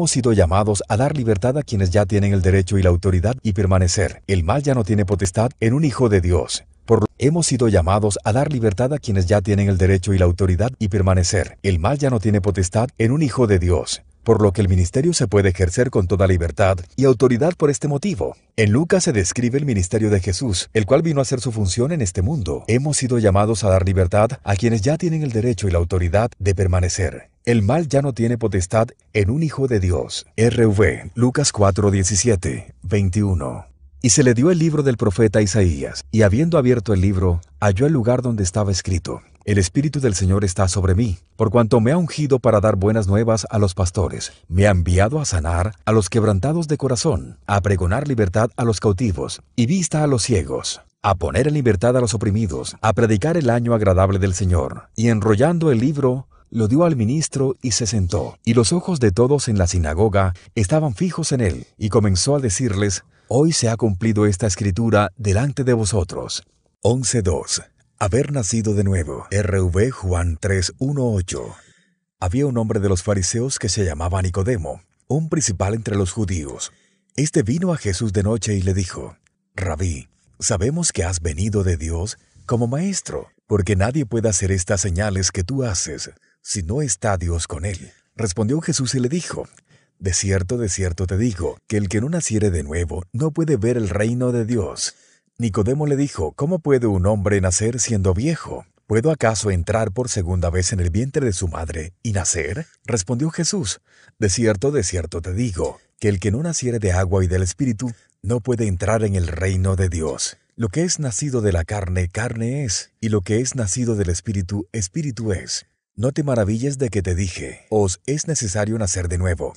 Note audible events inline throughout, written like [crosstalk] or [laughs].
hemos sido llamados a dar libertad a quienes ya tienen el derecho y la autoridad y permanecer. El mal ya no tiene potestad en un hijo de Dios. Por hemos sido llamados a dar libertad a quienes ya tienen el derecho y la autoridad y permanecer. El mal ya no tiene potestad en un hijo de Dios por lo que el ministerio se puede ejercer con toda libertad y autoridad por este motivo. En Lucas se describe el ministerio de Jesús, el cual vino a hacer su función en este mundo. Hemos sido llamados a dar libertad a quienes ya tienen el derecho y la autoridad de permanecer. El mal ya no tiene potestad en un Hijo de Dios. RV, Lucas 4, 17, 21. Y se le dio el libro del profeta Isaías, y habiendo abierto el libro, halló el lugar donde estaba escrito. El Espíritu del Señor está sobre mí, por cuanto me ha ungido para dar buenas nuevas a los pastores. Me ha enviado a sanar a los quebrantados de corazón, a pregonar libertad a los cautivos y vista a los ciegos, a poner en libertad a los oprimidos, a predicar el año agradable del Señor. Y enrollando el libro, lo dio al ministro y se sentó. Y los ojos de todos en la sinagoga estaban fijos en él, y comenzó a decirles, Hoy se ha cumplido esta escritura delante de vosotros. 11.2. Haber nacido de nuevo. RV Juan 3.1.8. Había un hombre de los fariseos que se llamaba Nicodemo, un principal entre los judíos. Este vino a Jesús de noche y le dijo, Rabí, sabemos que has venido de Dios como maestro, porque nadie puede hacer estas señales que tú haces si no está Dios con él. Respondió Jesús y le dijo, de cierto, de cierto te digo, que el que no naciere de nuevo no puede ver el reino de Dios. Nicodemo le dijo, ¿cómo puede un hombre nacer siendo viejo? ¿Puedo acaso entrar por segunda vez en el vientre de su madre y nacer? Respondió Jesús, de cierto, de cierto te digo, que el que no naciere de agua y del Espíritu no puede entrar en el reino de Dios. Lo que es nacido de la carne, carne es, y lo que es nacido del Espíritu, Espíritu es. No te maravilles de que te dije, os es necesario nacer de nuevo.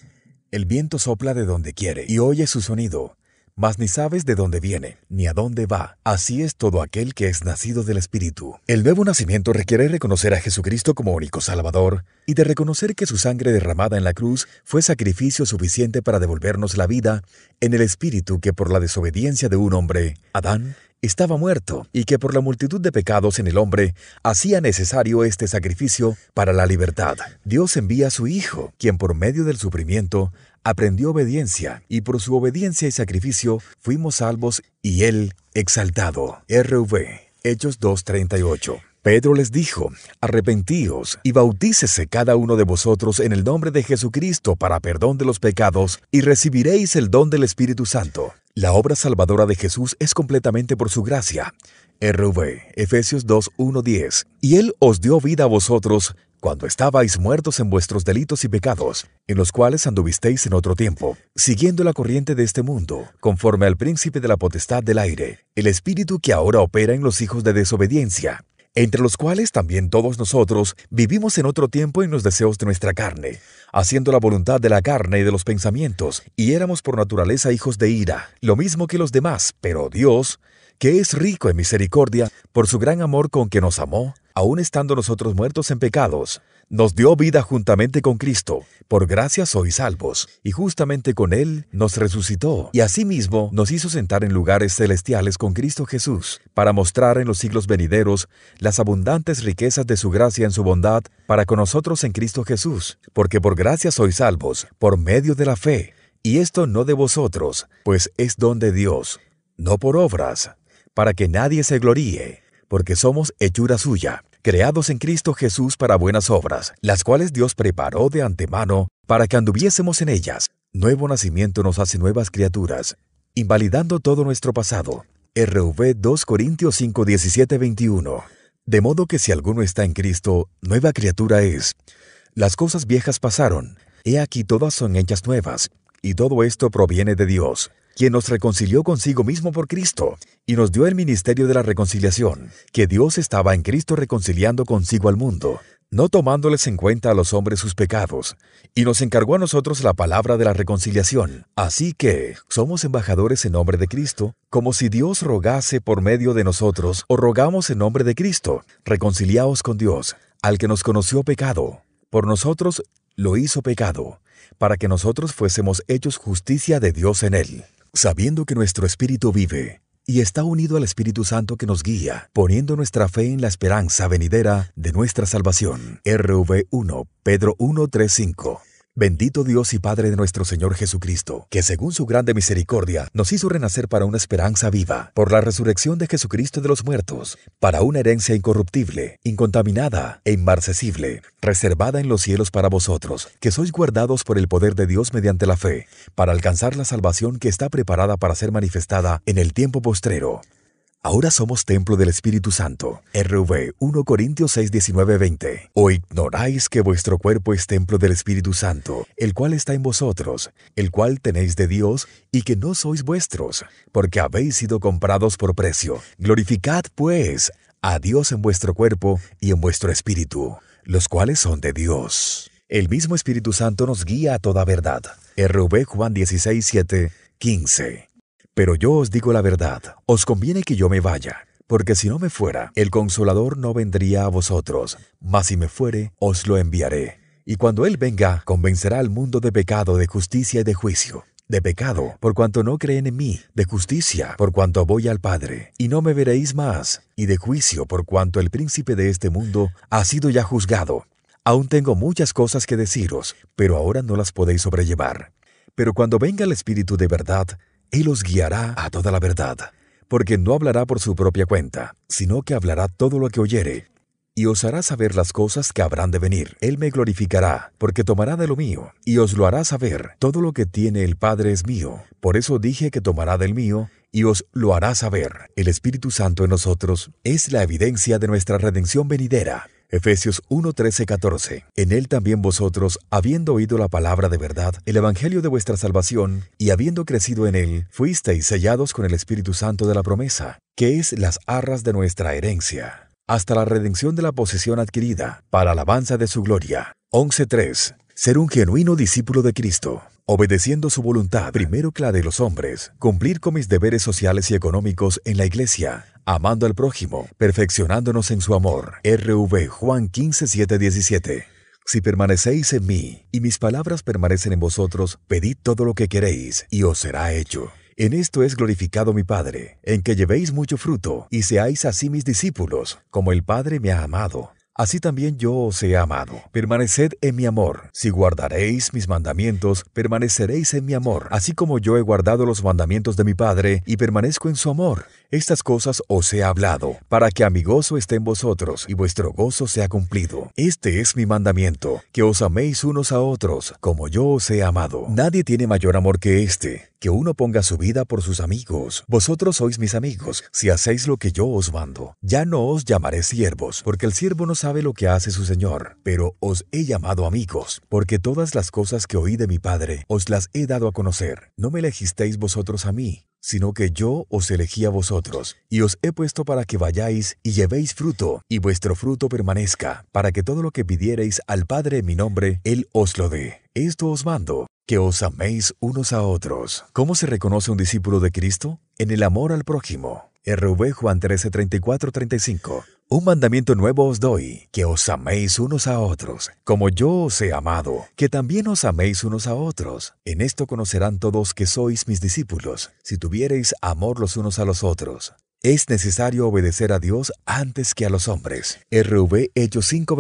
El viento sopla de donde quiere y oye su sonido, mas ni sabes de dónde viene, ni a dónde va. Así es todo aquel que es nacido del Espíritu. El nuevo nacimiento requiere reconocer a Jesucristo como único Salvador y de reconocer que su sangre derramada en la cruz fue sacrificio suficiente para devolvernos la vida en el Espíritu que por la desobediencia de un hombre, Adán, estaba muerto y que por la multitud de pecados en el hombre hacía necesario este sacrificio para la libertad. Dios envía a su Hijo, quien por medio del sufrimiento aprendió obediencia y por su obediencia y sacrificio fuimos salvos y Él exaltado. RV, Hechos 2.38. Pedro les dijo, Arrepentíos y bautícese cada uno de vosotros en el nombre de Jesucristo para perdón de los pecados, y recibiréis el don del Espíritu Santo. La obra salvadora de Jesús es completamente por su gracia. RV, Efesios 2.1.10. Y Él os dio vida a vosotros cuando estabais muertos en vuestros delitos y pecados, en los cuales anduvisteis en otro tiempo, siguiendo la corriente de este mundo, conforme al príncipe de la potestad del aire, el espíritu que ahora opera en los hijos de desobediencia entre los cuales también todos nosotros vivimos en otro tiempo en los deseos de nuestra carne, haciendo la voluntad de la carne y de los pensamientos, y éramos por naturaleza hijos de ira, lo mismo que los demás, pero Dios, que es rico en misericordia, por su gran amor con que nos amó, aun estando nosotros muertos en pecados, nos dio vida juntamente con Cristo. Por gracia sois salvos, y justamente con Él nos resucitó, y asimismo nos hizo sentar en lugares celestiales con Cristo Jesús, para mostrar en los siglos venideros las abundantes riquezas de su gracia en su bondad para con nosotros en Cristo Jesús. Porque por gracia sois salvos, por medio de la fe, y esto no de vosotros, pues es don de Dios, no por obras, para que nadie se gloríe porque somos hechura suya, creados en Cristo Jesús para buenas obras, las cuales Dios preparó de antemano para que anduviésemos en ellas. Nuevo nacimiento nos hace nuevas criaturas, invalidando todo nuestro pasado. RV 2 Corintios 5, 17, 21. De modo que si alguno está en Cristo, nueva criatura es. Las cosas viejas pasaron, he aquí todas son hechas nuevas, y todo esto proviene de Dios, quien nos reconcilió consigo mismo por Cristo, y nos dio el ministerio de la reconciliación, que Dios estaba en Cristo reconciliando consigo al mundo, no tomándoles en cuenta a los hombres sus pecados, y nos encargó a nosotros la palabra de la reconciliación. Así que somos embajadores en nombre de Cristo, como si Dios rogase por medio de nosotros, o rogamos en nombre de Cristo, reconciliaos con Dios, al que nos conoció pecado. Por nosotros lo hizo pecado, para que nosotros fuésemos hechos justicia de Dios en él sabiendo que nuestro espíritu vive y está unido al Espíritu Santo que nos guía, poniendo nuestra fe en la esperanza venidera de nuestra salvación. RV 1, Pedro 1, 3, 5. Bendito Dios y Padre de nuestro Señor Jesucristo, que según su grande misericordia nos hizo renacer para una esperanza viva, por la resurrección de Jesucristo de los muertos, para una herencia incorruptible, incontaminada e inmarcesible, reservada en los cielos para vosotros, que sois guardados por el poder de Dios mediante la fe, para alcanzar la salvación que está preparada para ser manifestada en el tiempo postrero. Ahora somos templo del Espíritu Santo. RV 1 Corintios 6, 19, 20. ¿O ignoráis que vuestro cuerpo es templo del Espíritu Santo, el cual está en vosotros, el cual tenéis de Dios, y que no sois vuestros, porque habéis sido comprados por precio? Glorificad, pues, a Dios en vuestro cuerpo y en vuestro espíritu, los cuales son de Dios. El mismo Espíritu Santo nos guía a toda verdad. RV Juan 16, 7, 15. Pero yo os digo la verdad, os conviene que yo me vaya, porque si no me fuera, el consolador no vendría a vosotros, mas si me fuere, os lo enviaré. Y cuando Él venga, convencerá al mundo de pecado, de justicia y de juicio. De pecado, por cuanto no creen en mí, de justicia, por cuanto voy al Padre, y no me veréis más, y de juicio, por cuanto el príncipe de este mundo ha sido ya juzgado. Aún tengo muchas cosas que deciros, pero ahora no las podéis sobrellevar. Pero cuando venga el Espíritu de verdad, él os guiará a toda la verdad, porque no hablará por su propia cuenta, sino que hablará todo lo que oyere, y os hará saber las cosas que habrán de venir. Él me glorificará, porque tomará de lo mío, y os lo hará saber. Todo lo que tiene el Padre es mío. Por eso dije que tomará del mío, y os lo hará saber. El Espíritu Santo en nosotros es la evidencia de nuestra redención venidera Efesios 1, 13, 14. En él también vosotros, habiendo oído la palabra de verdad, el evangelio de vuestra salvación, y habiendo crecido en él, fuisteis sellados con el Espíritu Santo de la promesa, que es las arras de nuestra herencia, hasta la redención de la posesión adquirida, para alabanza de su gloria. 11.3. Ser un genuino discípulo de Cristo obedeciendo su voluntad, primero que la de los hombres, cumplir con mis deberes sociales y económicos en la iglesia, amando al prójimo, perfeccionándonos en su amor. RV Juan 15, 7, 17. Si permanecéis en mí y mis palabras permanecen en vosotros, pedid todo lo que queréis y os será hecho. En esto es glorificado mi Padre, en que llevéis mucho fruto y seáis así mis discípulos, como el Padre me ha amado. Así también yo os he amado. Permaneced en mi amor. Si guardaréis mis mandamientos, permaneceréis en mi amor, así como yo he guardado los mandamientos de mi Padre y permanezco en su amor. Estas cosas os he hablado, para que a mi gozo esté en vosotros y vuestro gozo sea cumplido. Este es mi mandamiento, que os améis unos a otros, como yo os he amado. Nadie tiene mayor amor que este, que uno ponga su vida por sus amigos. Vosotros sois mis amigos, si hacéis lo que yo os mando. Ya no os llamaré siervos, porque el siervo no sabe lo que hace su Señor, pero os he llamado amigos, porque todas las cosas que oí de mi Padre os las he dado a conocer. No me elegisteis vosotros a mí, sino que yo os elegí a vosotros, y os he puesto para que vayáis y llevéis fruto, y vuestro fruto permanezca, para que todo lo que pidiereis al Padre en mi nombre, Él os lo dé. Esto os mando, que os améis unos a otros. ¿Cómo se reconoce un discípulo de Cristo? En el amor al prójimo. RV Juan 13, 34, 35. Un mandamiento nuevo os doy, que os améis unos a otros, como yo os he amado, que también os améis unos a otros. En esto conocerán todos que sois mis discípulos, si tuviereis amor los unos a los otros. Es necesario obedecer a Dios antes que a los hombres. RV Hechos 5,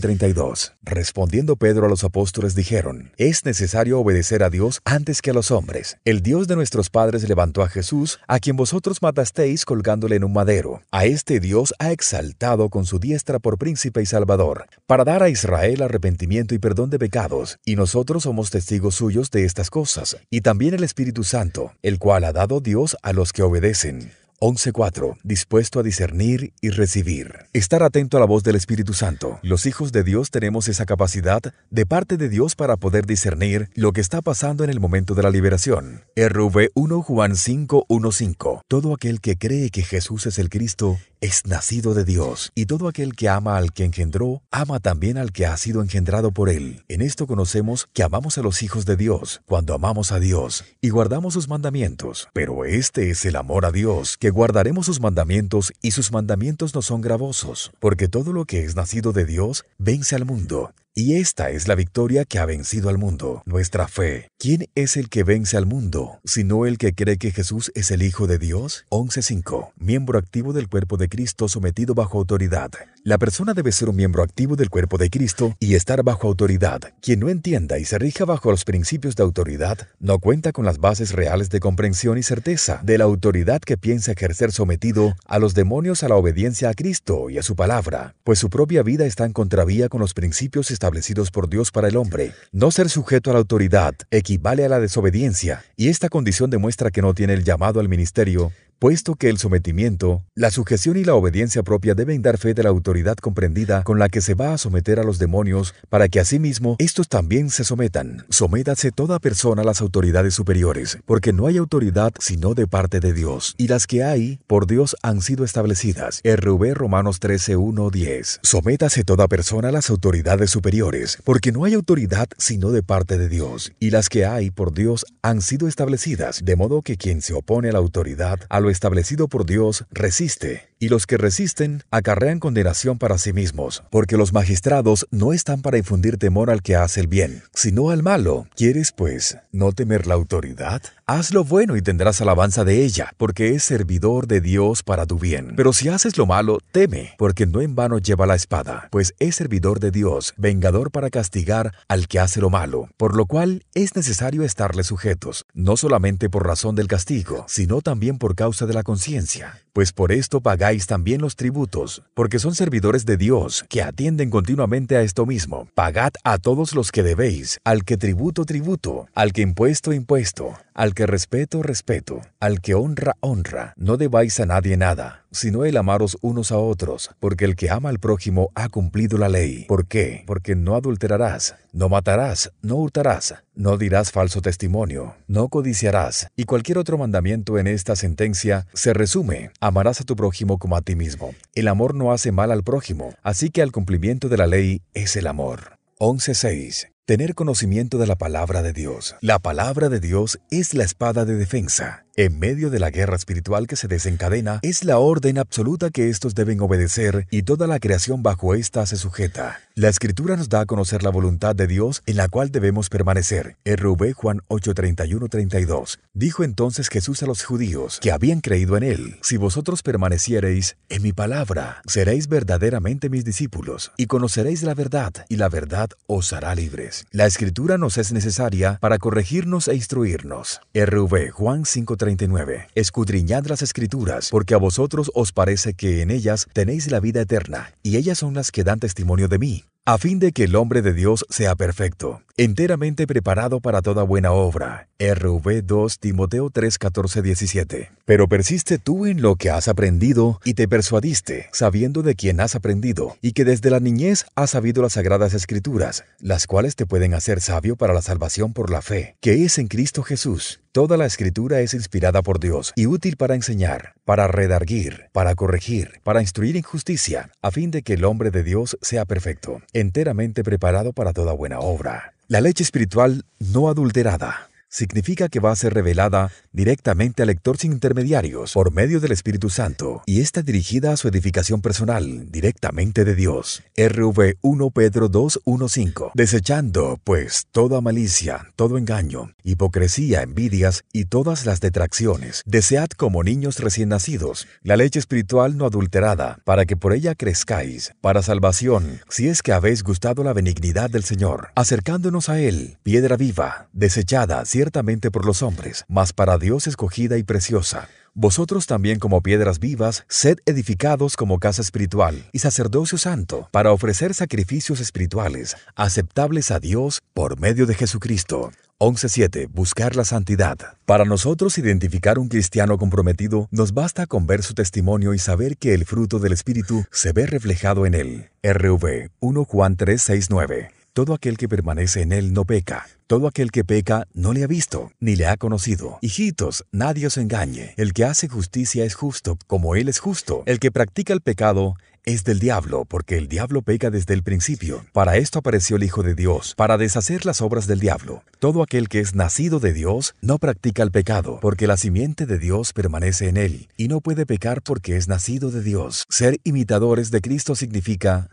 32. Respondiendo Pedro a los apóstoles dijeron, es necesario obedecer a Dios antes que a los hombres. El Dios de nuestros padres levantó a Jesús, a quien vosotros matasteis colgándole en un madero. A este Dios ha exaltado con su diestra por príncipe y salvador, para dar a Israel arrepentimiento y perdón de pecados, y nosotros somos testigos suyos de estas cosas, y también el Espíritu Santo, el cual ha dado Dios a los que obedecen. 11.4. Dispuesto a discernir y recibir. Estar atento a la voz del Espíritu Santo. Los hijos de Dios tenemos esa capacidad de parte de Dios para poder discernir lo que está pasando en el momento de la liberación. RV 1 Juan 5.1.5. Todo aquel que cree que Jesús es el Cristo es nacido de Dios, y todo aquel que ama al que engendró, ama también al que ha sido engendrado por él. En esto conocemos que amamos a los hijos de Dios, cuando amamos a Dios y guardamos sus mandamientos. Pero este es el amor a Dios, que guardaremos sus mandamientos y sus mandamientos no son gravosos, porque todo lo que es nacido de Dios vence al mundo. Y esta es la victoria que ha vencido al mundo, nuestra fe. ¿Quién es el que vence al mundo, sino el que cree que Jesús es el Hijo de Dios? 11.5. Miembro activo del cuerpo de Cristo sometido bajo autoridad. La persona debe ser un miembro activo del cuerpo de Cristo y estar bajo autoridad. Quien no entienda y se rija bajo los principios de autoridad no cuenta con las bases reales de comprensión y certeza de la autoridad que piensa ejercer sometido a los demonios a la obediencia a Cristo y a su palabra, pues su propia vida está en contravía con los principios establecidos por Dios para el hombre. No ser sujeto a la autoridad equivale a la desobediencia, y esta condición demuestra que no tiene el llamado al ministerio puesto que el sometimiento, la sujeción y la obediencia propia deben dar fe de la autoridad comprendida con la que se va a someter a los demonios para que asimismo estos también se sometan. Sométase toda persona a las autoridades superiores, porque no hay autoridad sino de parte de Dios, y las que hay por Dios han sido establecidas. RV Romanos 13, 10. Sométase toda persona a las autoridades superiores, porque no hay autoridad sino de parte de Dios, y las que hay por Dios han sido establecidas, de modo que quien se opone a la autoridad, a establecido por Dios resiste, y los que resisten acarrean condenación para sí mismos, porque los magistrados no están para infundir temor al que hace el bien, sino al malo. ¿Quieres, pues, no temer la autoridad? Haz lo bueno y tendrás alabanza de ella, porque es servidor de Dios para tu bien. Pero si haces lo malo, teme, porque no en vano lleva la espada, pues es servidor de Dios, vengador para castigar al que hace lo malo, por lo cual es necesario estarle sujetos, no solamente por razón del castigo, sino también por causa de la conciencia, pues por esto también los tributos, porque son servidores de Dios, que atienden continuamente a esto mismo. Pagad a todos los que debéis, al que tributo, tributo, al que impuesto, impuesto, al que respeto, respeto, al que honra, honra. No debáis a nadie nada, sino el amaros unos a otros, porque el que ama al prójimo ha cumplido la ley. ¿Por qué? Porque no adulterarás, no matarás, no hurtarás, no dirás falso testimonio, no codiciarás, y cualquier otro mandamiento en esta sentencia se resume, amarás a tu prójimo como a ti mismo. El amor no hace mal al prójimo, así que al cumplimiento de la ley es el amor. 11.6 Tener conocimiento de la palabra de Dios. La palabra de Dios es la espada de defensa. En medio de la guerra espiritual que se desencadena, es la orden absoluta que estos deben obedecer y toda la creación bajo ésta se sujeta. La Escritura nos da a conocer la voluntad de Dios en la cual debemos permanecer. RV Juan 8:31-32. Dijo entonces Jesús a los judíos que habían creído en él, si vosotros permaneciereis en mi palabra, seréis verdaderamente mis discípulos y conoceréis la verdad, y la verdad os hará libres. La Escritura nos es necesaria para corregirnos e instruirnos. RV Juan 5 Escudriñad las escrituras, porque a vosotros os parece que en ellas tenéis la vida eterna, y ellas son las que dan testimonio de mí a fin de que el hombre de Dios sea perfecto, enteramente preparado para toda buena obra. RV 2 Timoteo 3, 14, 17. Pero persiste tú en lo que has aprendido y te persuadiste, sabiendo de quién has aprendido, y que desde la niñez has sabido las sagradas escrituras, las cuales te pueden hacer sabio para la salvación por la fe, que es en Cristo Jesús. Toda la escritura es inspirada por Dios y útil para enseñar, para redarguir, para corregir, para instruir en justicia, a fin de que el hombre de Dios sea perfecto, enteramente preparado para toda buena obra. La leche espiritual no adulterada significa que va a ser revelada directamente al lector sin intermediarios por medio del Espíritu Santo y está dirigida a su edificación personal directamente de Dios. RV 1 Pedro 2 5. Desechando, pues, toda malicia, todo engaño, hipocresía, envidias y todas las detracciones, desead como niños recién nacidos la leche espiritual no adulterada, para que por ella crezcáis, para salvación, si es que habéis gustado la benignidad del Señor, acercándonos a Él, piedra viva, desechada, ciertamente por los hombres, mas para Dios escogida y preciosa. Vosotros también como piedras vivas, sed edificados como casa espiritual y sacerdocio santo, para ofrecer sacrificios espirituales, aceptables a Dios por medio de Jesucristo. 11.7. Buscar la santidad. Para nosotros identificar un cristiano comprometido, nos basta con ver su testimonio y saber que el fruto del Espíritu se ve reflejado en él. RV 1 Juan 3, 9. Todo aquel que permanece en él no peca. Todo aquel que peca no le ha visto, ni le ha conocido. Hijitos, nadie os engañe. El que hace justicia es justo, como él es justo. El que practica el pecado es del diablo, porque el diablo peca desde el principio. Para esto apareció el Hijo de Dios, para deshacer las obras del diablo. Todo aquel que es nacido de Dios no practica el pecado, porque la simiente de Dios permanece en él, y no puede pecar porque es nacido de Dios. Ser imitadores de Cristo significa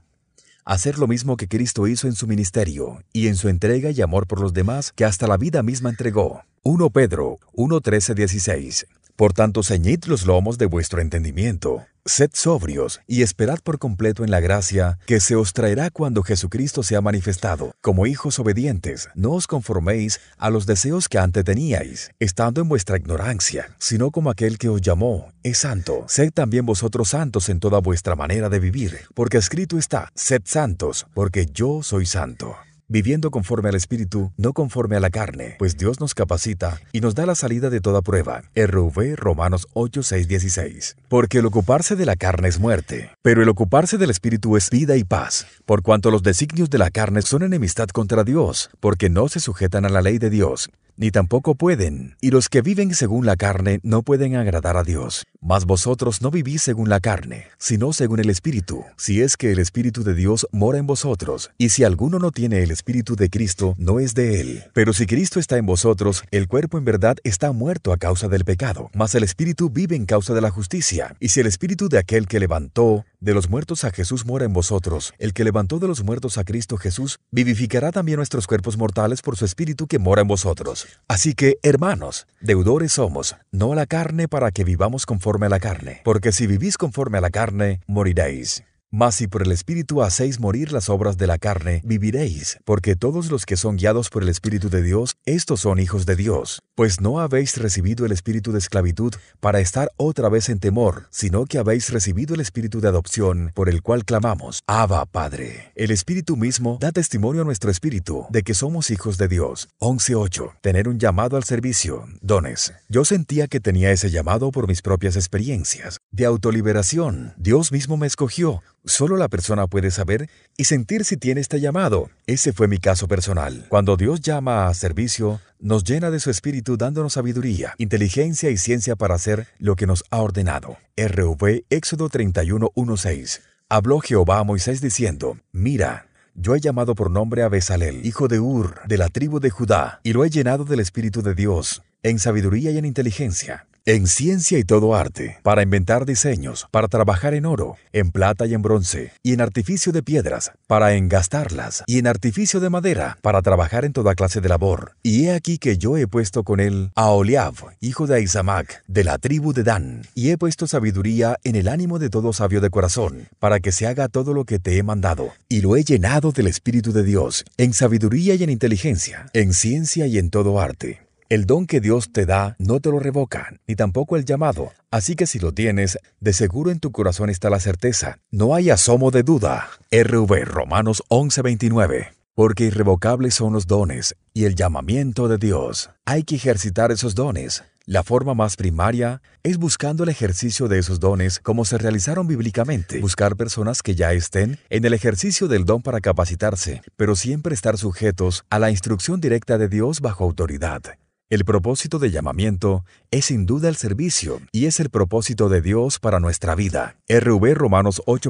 hacer lo mismo que Cristo hizo en su ministerio y en su entrega y amor por los demás que hasta la vida misma entregó. 1 Pedro 1.13.16 Por tanto, ceñid los lomos de vuestro entendimiento Sed sobrios y esperad por completo en la gracia que se os traerá cuando Jesucristo sea manifestado. Como hijos obedientes, no os conforméis a los deseos que antes teníais, estando en vuestra ignorancia, sino como aquel que os llamó es santo. Sed también vosotros santos en toda vuestra manera de vivir, porque escrito está, sed santos, porque yo soy santo viviendo conforme al Espíritu, no conforme a la carne, pues Dios nos capacita y nos da la salida de toda prueba. RV Romanos 8, 6, 16. Porque el ocuparse de la carne es muerte, pero el ocuparse del Espíritu es vida y paz, por cuanto los designios de la carne son enemistad contra Dios, porque no se sujetan a la ley de Dios, ni tampoco pueden, y los que viven según la carne no pueden agradar a Dios. Mas vosotros no vivís según la carne, sino según el Espíritu, si es que el Espíritu de Dios mora en vosotros, y si alguno no tiene el Espíritu de Cristo, no es de él. Pero si Cristo está en vosotros, el cuerpo en verdad está muerto a causa del pecado, mas el Espíritu vive en causa de la justicia. Y si el Espíritu de aquel que levantó de los muertos a Jesús mora en vosotros, el que levantó de los muertos a Cristo Jesús, vivificará también nuestros cuerpos mortales por su Espíritu que mora en vosotros. Así que, hermanos, deudores somos, no a la carne para que vivamos conforme a la carne, porque si vivís conforme a la carne, moriréis. Mas si por el Espíritu hacéis morir las obras de la carne, viviréis, porque todos los que son guiados por el Espíritu de Dios, estos son hijos de Dios. Pues no habéis recibido el espíritu de esclavitud para estar otra vez en temor, sino que habéis recibido el espíritu de adopción, por el cual clamamos, Abba, Padre. El Espíritu mismo da testimonio a nuestro espíritu de que somos hijos de Dios. 11.8. Tener un llamado al servicio. Dones. Yo sentía que tenía ese llamado por mis propias experiencias. De autoliberación. Dios mismo me escogió Solo la persona puede saber y sentir si tiene este llamado. Ese fue mi caso personal. Cuando Dios llama a servicio, nos llena de su espíritu dándonos sabiduría, inteligencia y ciencia para hacer lo que nos ha ordenado. RV Éxodo 31.1.6. Habló Jehová a Moisés diciendo, Mira, yo he llamado por nombre a Besalel, hijo de Ur, de la tribu de Judá, y lo he llenado del Espíritu de Dios, en sabiduría y en inteligencia en ciencia y todo arte, para inventar diseños, para trabajar en oro, en plata y en bronce, y en artificio de piedras, para engastarlas, y en artificio de madera, para trabajar en toda clase de labor. Y he aquí que yo he puesto con él a Oliab, hijo de Isamac, de la tribu de Dan, y he puesto sabiduría en el ánimo de todo sabio de corazón, para que se haga todo lo que te he mandado. Y lo he llenado del Espíritu de Dios, en sabiduría y en inteligencia, en ciencia y en todo arte el don que Dios te da no te lo revoca, ni tampoco el llamado. Así que si lo tienes, de seguro en tu corazón está la certeza. No hay asomo de duda. RV Romanos 11:29. Porque irrevocables son los dones y el llamamiento de Dios. Hay que ejercitar esos dones. La forma más primaria es buscando el ejercicio de esos dones como se realizaron bíblicamente. Buscar personas que ya estén en el ejercicio del don para capacitarse, pero siempre estar sujetos a la instrucción directa de Dios bajo autoridad. El propósito de llamamiento es sin duda el servicio y es el propósito de Dios para nuestra vida. RV Romanos 8,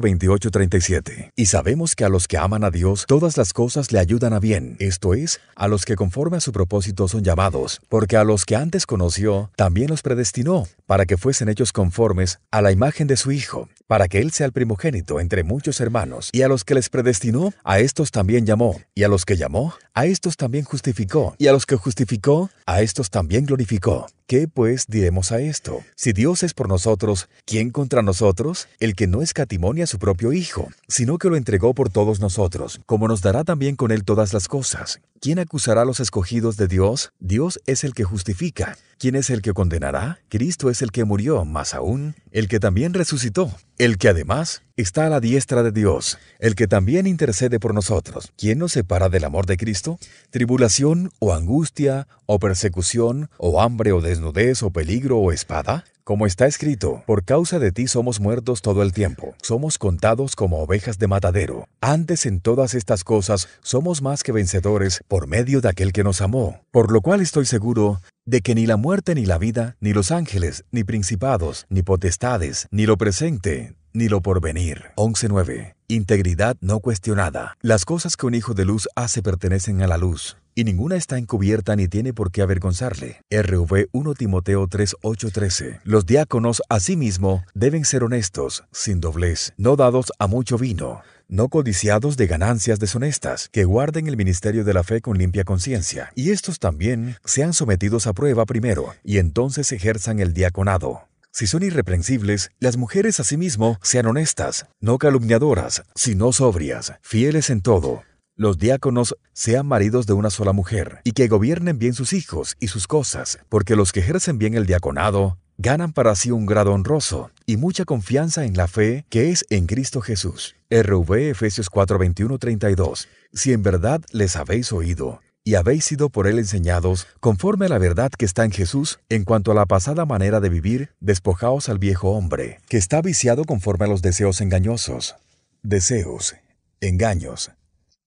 37. Y sabemos que a los que aman a Dios todas las cosas le ayudan a bien, esto es, a los que conforme a su propósito son llamados, porque a los que antes conoció también los predestinó, para que fuesen hechos conformes a la imagen de su Hijo, para que Él sea el primogénito entre muchos hermanos. Y a los que les predestinó, a estos también llamó, y a los que llamó, a estos también justificó, y a los que justificó, a estos también glorificó. ¿Qué pues diremos a esto? Si Dios es por nosotros, ¿quién contra nosotros? El que no escatimonia a su propio Hijo, sino que lo entregó por todos nosotros, como nos dará también con él todas las cosas. ¿Quién acusará a los escogidos de Dios? Dios es el que justifica. ¿Quién es el que condenará? Cristo es el que murió, más aún, el que también resucitó, el que además está a la diestra de Dios, el que también intercede por nosotros. ¿Quién nos separa del amor de Cristo? ¿Tribulación o angustia o persecución o hambre o desnudez o peligro o espada? Como está escrito, por causa de ti somos muertos todo el tiempo, somos contados como ovejas de matadero. Antes en todas estas cosas somos más que vencedores por medio de aquel que nos amó, por lo cual estoy seguro de que ni la muerte ni la vida, ni los ángeles, ni principados, ni potestades, ni lo presente, ni lo porvenir. 11.9. Integridad no cuestionada. Las cosas que un hijo de luz hace pertenecen a la luz, y ninguna está encubierta ni tiene por qué avergonzarle. RV 1 Timoteo 3.8.13. Los diáconos, asimismo, deben ser honestos, sin doblez, no dados a mucho vino, no codiciados de ganancias deshonestas, que guarden el ministerio de la fe con limpia conciencia, y estos también sean sometidos a prueba primero, y entonces ejerzan el diaconado. Si son irreprensibles, las mujeres asimismo sean honestas, no calumniadoras, sino sobrias, fieles en todo. Los diáconos sean maridos de una sola mujer, y que gobiernen bien sus hijos y sus cosas, porque los que ejercen bien el diaconado ganan para sí un grado honroso y mucha confianza en la fe que es en Cristo Jesús. RV Efesios 421 32. Si en verdad les habéis oído, y habéis sido por él enseñados, conforme a la verdad que está en Jesús, en cuanto a la pasada manera de vivir, despojaos al viejo hombre, que está viciado conforme a los deseos engañosos. Deseos, engaños,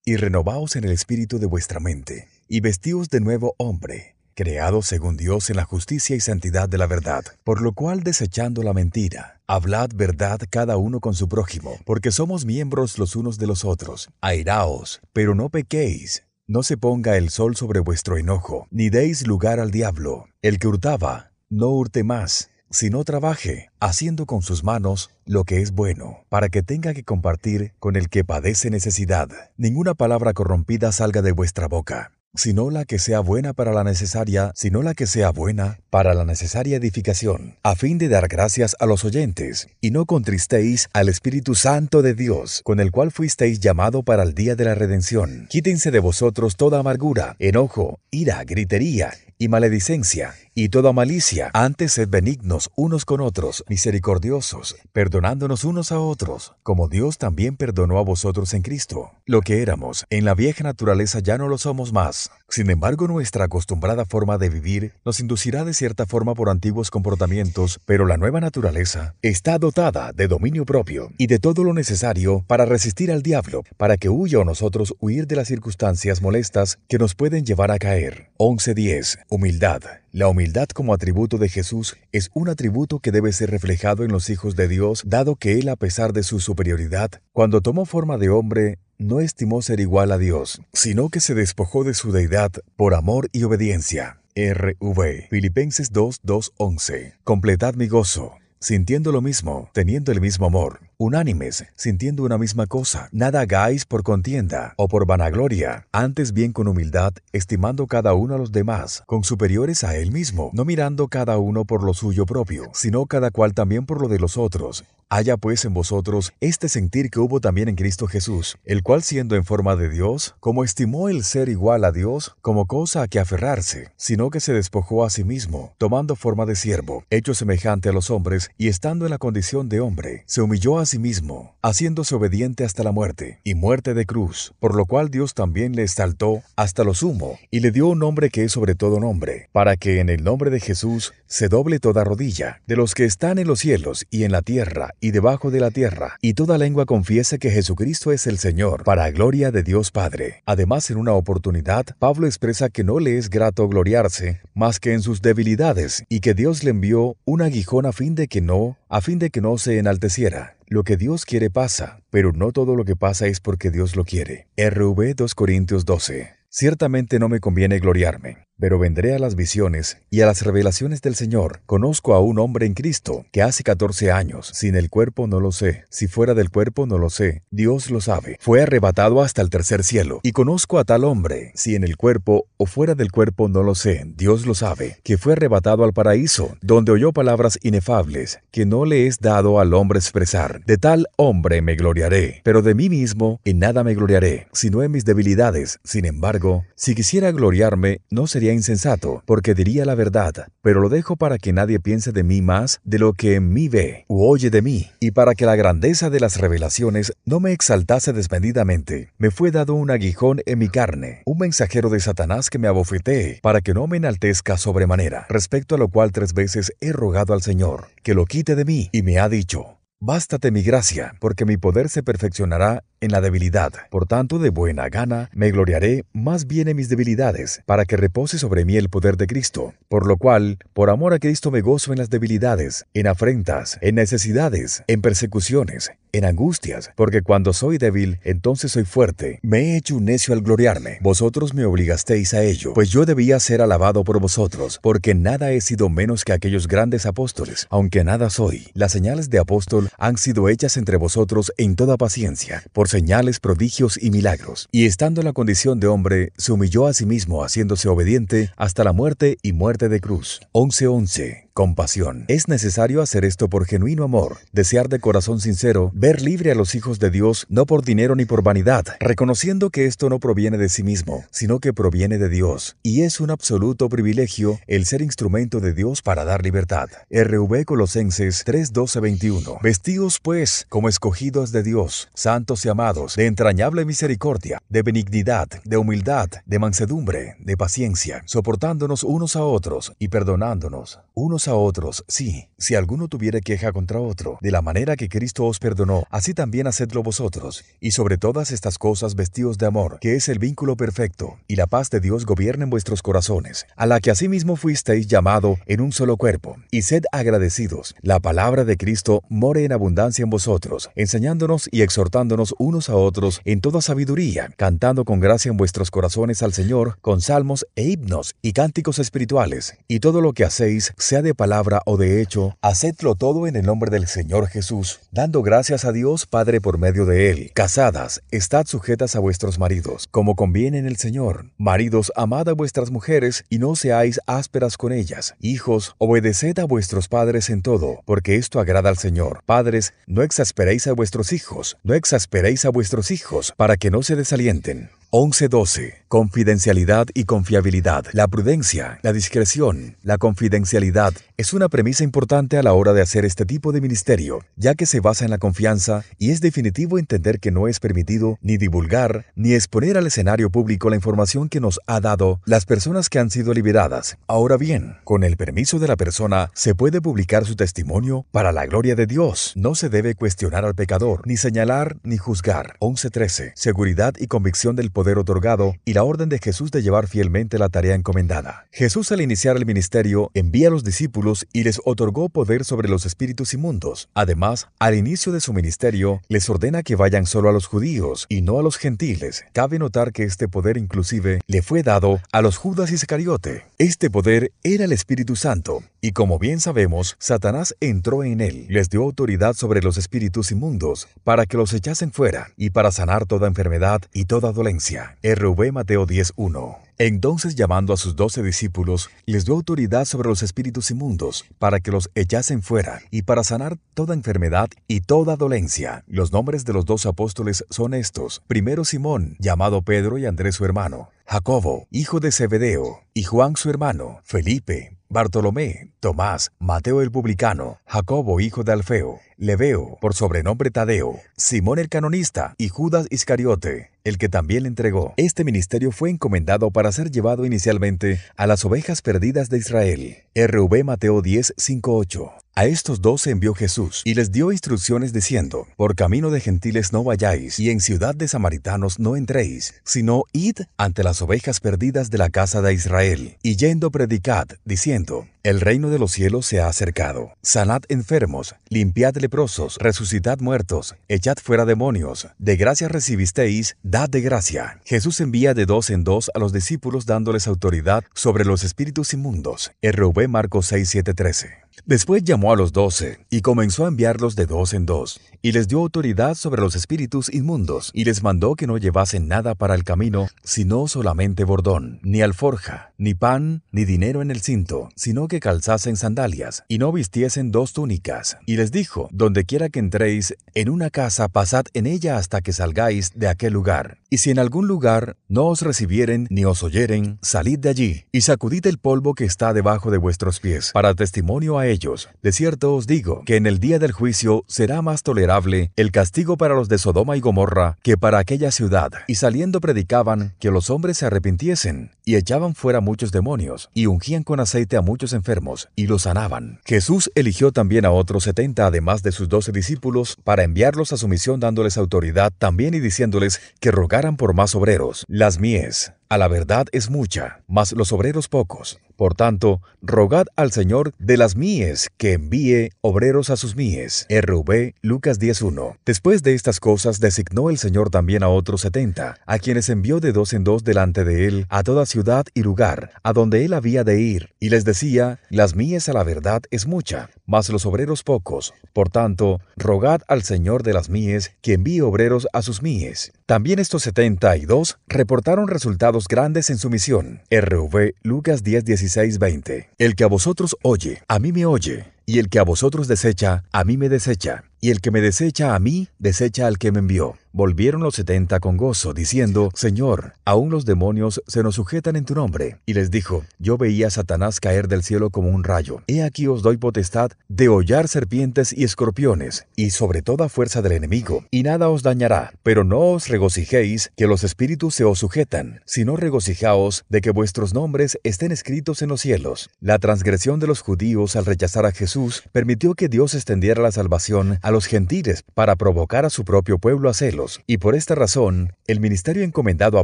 y renovaos en el espíritu de vuestra mente, y vestíos de nuevo hombre, creado según Dios en la justicia y santidad de la verdad, por lo cual desechando la mentira, hablad verdad cada uno con su prójimo, porque somos miembros los unos de los otros. Airaos, pero no pequéis no se ponga el sol sobre vuestro enojo, ni deis lugar al diablo. El que hurtaba, no hurte más, sino trabaje, haciendo con sus manos lo que es bueno, para que tenga que compartir con el que padece necesidad. Ninguna palabra corrompida salga de vuestra boca sino la que sea buena para la necesaria, sino la que sea buena para la necesaria edificación, a fin de dar gracias a los oyentes, y no contristéis al Espíritu Santo de Dios, con el cual fuisteis llamado para el día de la redención. Quítense de vosotros toda amargura, enojo, ira, gritería y maledicencia, y toda malicia. Antes sed benignos unos con otros, misericordiosos, perdonándonos unos a otros, como Dios también perdonó a vosotros en Cristo. Lo que éramos, en la vieja naturaleza ya no lo somos más. Sin embargo, nuestra acostumbrada forma de vivir nos inducirá de cierta forma por antiguos comportamientos, pero la nueva naturaleza está dotada de dominio propio y de todo lo necesario para resistir al diablo, para que huya o nosotros huir de las circunstancias molestas que nos pueden llevar a caer. 11.10 Humildad. La humildad como atributo de Jesús es un atributo que debe ser reflejado en los hijos de Dios, dado que Él, a pesar de su superioridad, cuando tomó forma de hombre, no estimó ser igual a Dios, sino que se despojó de su deidad por amor y obediencia. RV Filipenses 2, 11. Completad mi gozo, sintiendo lo mismo, teniendo el mismo amor unánimes, sintiendo una misma cosa. Nada hagáis por contienda o por vanagloria, antes bien con humildad, estimando cada uno a los demás, con superiores a él mismo, no mirando cada uno por lo suyo propio, sino cada cual también por lo de los otros. Haya pues en vosotros este sentir que hubo también en Cristo Jesús, el cual siendo en forma de Dios, como estimó el ser igual a Dios como cosa a que aferrarse, sino que se despojó a sí mismo, tomando forma de siervo, hecho semejante a los hombres, y estando en la condición de hombre, se humilló a sí mismo, haciéndose obediente hasta la muerte, y muerte de cruz, por lo cual Dios también le exaltó hasta lo sumo, y le dio un nombre que es sobre todo nombre, para que en el nombre de Jesús se doble toda rodilla, de los que están en los cielos y en la tierra y debajo de la tierra, y toda lengua confiese que Jesucristo es el Señor, para gloria de Dios Padre. Además, en una oportunidad, Pablo expresa que no le es grato gloriarse más que en sus debilidades, y que Dios le envió un aguijón a fin de que no, a fin de que no se enalteciera. Lo que Dios quiere pasa, pero no todo lo que pasa es porque Dios lo quiere. RV 2 Corintios 12. Ciertamente no me conviene gloriarme, pero vendré a las visiones y a las revelaciones del Señor. Conozco a un hombre en Cristo que hace 14 años, sin el cuerpo no lo sé, si fuera del cuerpo no lo sé, Dios lo sabe. Fue arrebatado hasta el tercer cielo. Y conozco a tal hombre, si en el cuerpo o fuera del cuerpo no lo sé, Dios lo sabe, que fue arrebatado al paraíso, donde oyó palabras inefables, que no le es dado al hombre expresar. De tal hombre me gloriaré, pero de mí mismo en nada me gloriaré, sino en mis debilidades. Sin embargo, si quisiera gloriarme, no sería insensato, porque diría la verdad, pero lo dejo para que nadie piense de mí más de lo que en mí ve u oye de mí, y para que la grandeza de las revelaciones no me exaltase desmedidamente. Me fue dado un aguijón en mi carne, un mensajero de Satanás que me abofetee, para que no me enaltezca sobremanera, respecto a lo cual tres veces he rogado al Señor, que lo quite de mí, y me ha dicho, Bástate mi gracia, porque mi poder se perfeccionará en la debilidad. Por tanto, de buena gana me gloriaré más bien en mis debilidades, para que repose sobre mí el poder de Cristo. Por lo cual, por amor a Cristo me gozo en las debilidades, en afrentas, en necesidades, en persecuciones, en angustias, porque cuando soy débil, entonces soy fuerte. Me he hecho un necio al gloriarme. Vosotros me obligasteis a ello, pues yo debía ser alabado por vosotros, porque nada he sido menos que aquellos grandes apóstoles, aunque nada soy. Las señales de apóstol han sido hechas entre vosotros en toda paciencia, por señales, prodigios y milagros. Y estando en la condición de hombre, se humilló a sí mismo, haciéndose obediente hasta la muerte y muerte de cruz. 11.11 compasión. Es necesario hacer esto por genuino amor, desear de corazón sincero, ver libre a los hijos de Dios no por dinero ni por vanidad, reconociendo que esto no proviene de sí mismo, sino que proviene de Dios, y es un absoluto privilegio el ser instrumento de Dios para dar libertad. RV Colosenses 3, 21. Vestíos pues como escogidos de Dios, santos y amados, de entrañable misericordia, de benignidad, de humildad, de mansedumbre, de paciencia, soportándonos unos a otros y perdonándonos unos a otros, sí, si alguno tuviera queja contra otro, de la manera que Cristo os perdonó, así también hacedlo vosotros, y sobre todas estas cosas vestidos de amor, que es el vínculo perfecto, y la paz de Dios gobierne en vuestros corazones, a la que asimismo fuisteis llamado en un solo cuerpo, y sed agradecidos. La palabra de Cristo more en abundancia en vosotros, enseñándonos y exhortándonos unos a otros en toda sabiduría, cantando con gracia en vuestros corazones al Señor, con salmos e himnos y cánticos espirituales, y todo lo que hacéis, sea de palabra o de hecho, hacedlo todo en el nombre del Señor Jesús, dando gracias a Dios Padre por medio de Él. Casadas, estad sujetas a vuestros maridos, como conviene en el Señor. Maridos, amad a vuestras mujeres y no seáis ásperas con ellas. Hijos, obedeced a vuestros padres en todo, porque esto agrada al Señor. Padres, no exasperéis a vuestros hijos, no exasperéis a vuestros hijos, para que no se desalienten. 11.12. Confidencialidad y confiabilidad. La prudencia, la discreción, la confidencialidad es una premisa importante a la hora de hacer este tipo de ministerio, ya que se basa en la confianza y es definitivo entender que no es permitido ni divulgar ni exponer al escenario público la información que nos ha dado las personas que han sido liberadas. Ahora bien, con el permiso de la persona se puede publicar su testimonio para la gloria de Dios. No se debe cuestionar al pecador, ni señalar ni juzgar. 11.13. Seguridad y convicción del poder otorgado y la orden de Jesús de llevar fielmente la tarea encomendada. Jesús al iniciar el ministerio envía a los discípulos y les otorgó poder sobre los espíritus inmundos. Además, al inicio de su ministerio, les ordena que vayan solo a los judíos y no a los gentiles. Cabe notar que este poder inclusive le fue dado a los Judas Iscariote. Este poder era el Espíritu Santo, y como bien sabemos, Satanás entró en él, les dio autoridad sobre los espíritus inmundos, para que los echasen fuera, y para sanar toda enfermedad y toda dolencia. RV Mateo 10.1 entonces llamando a sus doce discípulos, les dio autoridad sobre los espíritus inmundos, para que los echasen fuera, y para sanar toda enfermedad y toda dolencia. Los nombres de los dos apóstoles son estos. Primero Simón, llamado Pedro y Andrés su hermano. Jacobo, hijo de Zebedeo, y Juan su hermano, Felipe, Bartolomé, Tomás, Mateo el publicano, Jacobo hijo de Alfeo, Leveo, por sobrenombre Tadeo, Simón el canonista y Judas Iscariote, el que también le entregó. Este ministerio fue encomendado para ser llevado inicialmente a las ovejas perdidas de Israel. RV Mateo 10, 8. A estos dos envió Jesús y les dio instrucciones diciendo, Por camino de gentiles no vayáis, y en ciudad de samaritanos no entréis, sino id ante las ovejas perdidas de la casa de Israel, y yendo predicad, diciendo, El reino de los cielos se ha acercado. Sanad enfermos, limpiad leprosos, resucitad muertos, echad fuera demonios. De gracia recibisteis, dad de gracia. Jesús envía de dos en dos a los discípulos dándoles autoridad sobre los espíritus inmundos. RV Marcos 6, 13. Después llamó a los doce y comenzó a enviarlos de dos en dos, y les dio autoridad sobre los espíritus inmundos, y les mandó que no llevasen nada para el camino, sino solamente bordón, ni alforja, ni pan, ni dinero en el cinto, sino que calzasen sandalias, y no vistiesen dos túnicas. Y les dijo, donde quiera que entréis, en una casa pasad en ella hasta que salgáis de aquel lugar. Y si en algún lugar no os recibieren ni os oyeren, salid de allí, y sacudid el polvo que está debajo de vuestros pies, para testimonio a ellos. De cierto os digo que en el día del juicio será más tolerable el castigo para los de Sodoma y Gomorra que para aquella ciudad. Y saliendo predicaban que los hombres se arrepintiesen, y echaban fuera muchos demonios, y ungían con aceite a muchos enfermos, y los sanaban. Jesús eligió también a otros setenta además de sus doce discípulos, para enviarlos a su misión dándoles autoridad también y diciéndoles que rogaran por más obreros. Las mies, a la verdad es mucha, mas los obreros pocos. Por tanto, rogad al Señor de las mies que envíe obreros a sus mies. RV Lucas 10.1. Después de estas cosas designó el Señor también a otros setenta, a quienes envió de dos en dos delante de él a toda ciudad y lugar, a donde él había de ir, y les decía, las mies a la verdad es mucha, mas los obreros pocos. Por tanto, rogad al Señor de las mies que envíe obreros a sus mies. También estos setenta y dos reportaron resultados grandes en su misión. RV Lucas 10, 16, 20. El que a vosotros oye, a mí me oye, y el que a vosotros desecha, a mí me desecha, y el que me desecha a mí, desecha al que me envió. Volvieron los setenta con gozo, diciendo, Señor, aún los demonios se nos sujetan en tu nombre. Y les dijo, Yo veía a Satanás caer del cielo como un rayo. He aquí os doy potestad de hollar serpientes y escorpiones, y sobre toda fuerza del enemigo, y nada os dañará. Pero no os regocijéis que los espíritus se os sujetan, sino regocijaos de que vuestros nombres estén escritos en los cielos. La transgresión de los judíos al rechazar a Jesús permitió que Dios extendiera la salvación a los gentiles para provocar a su propio pueblo a celos, y por esta razón, el ministerio encomendado a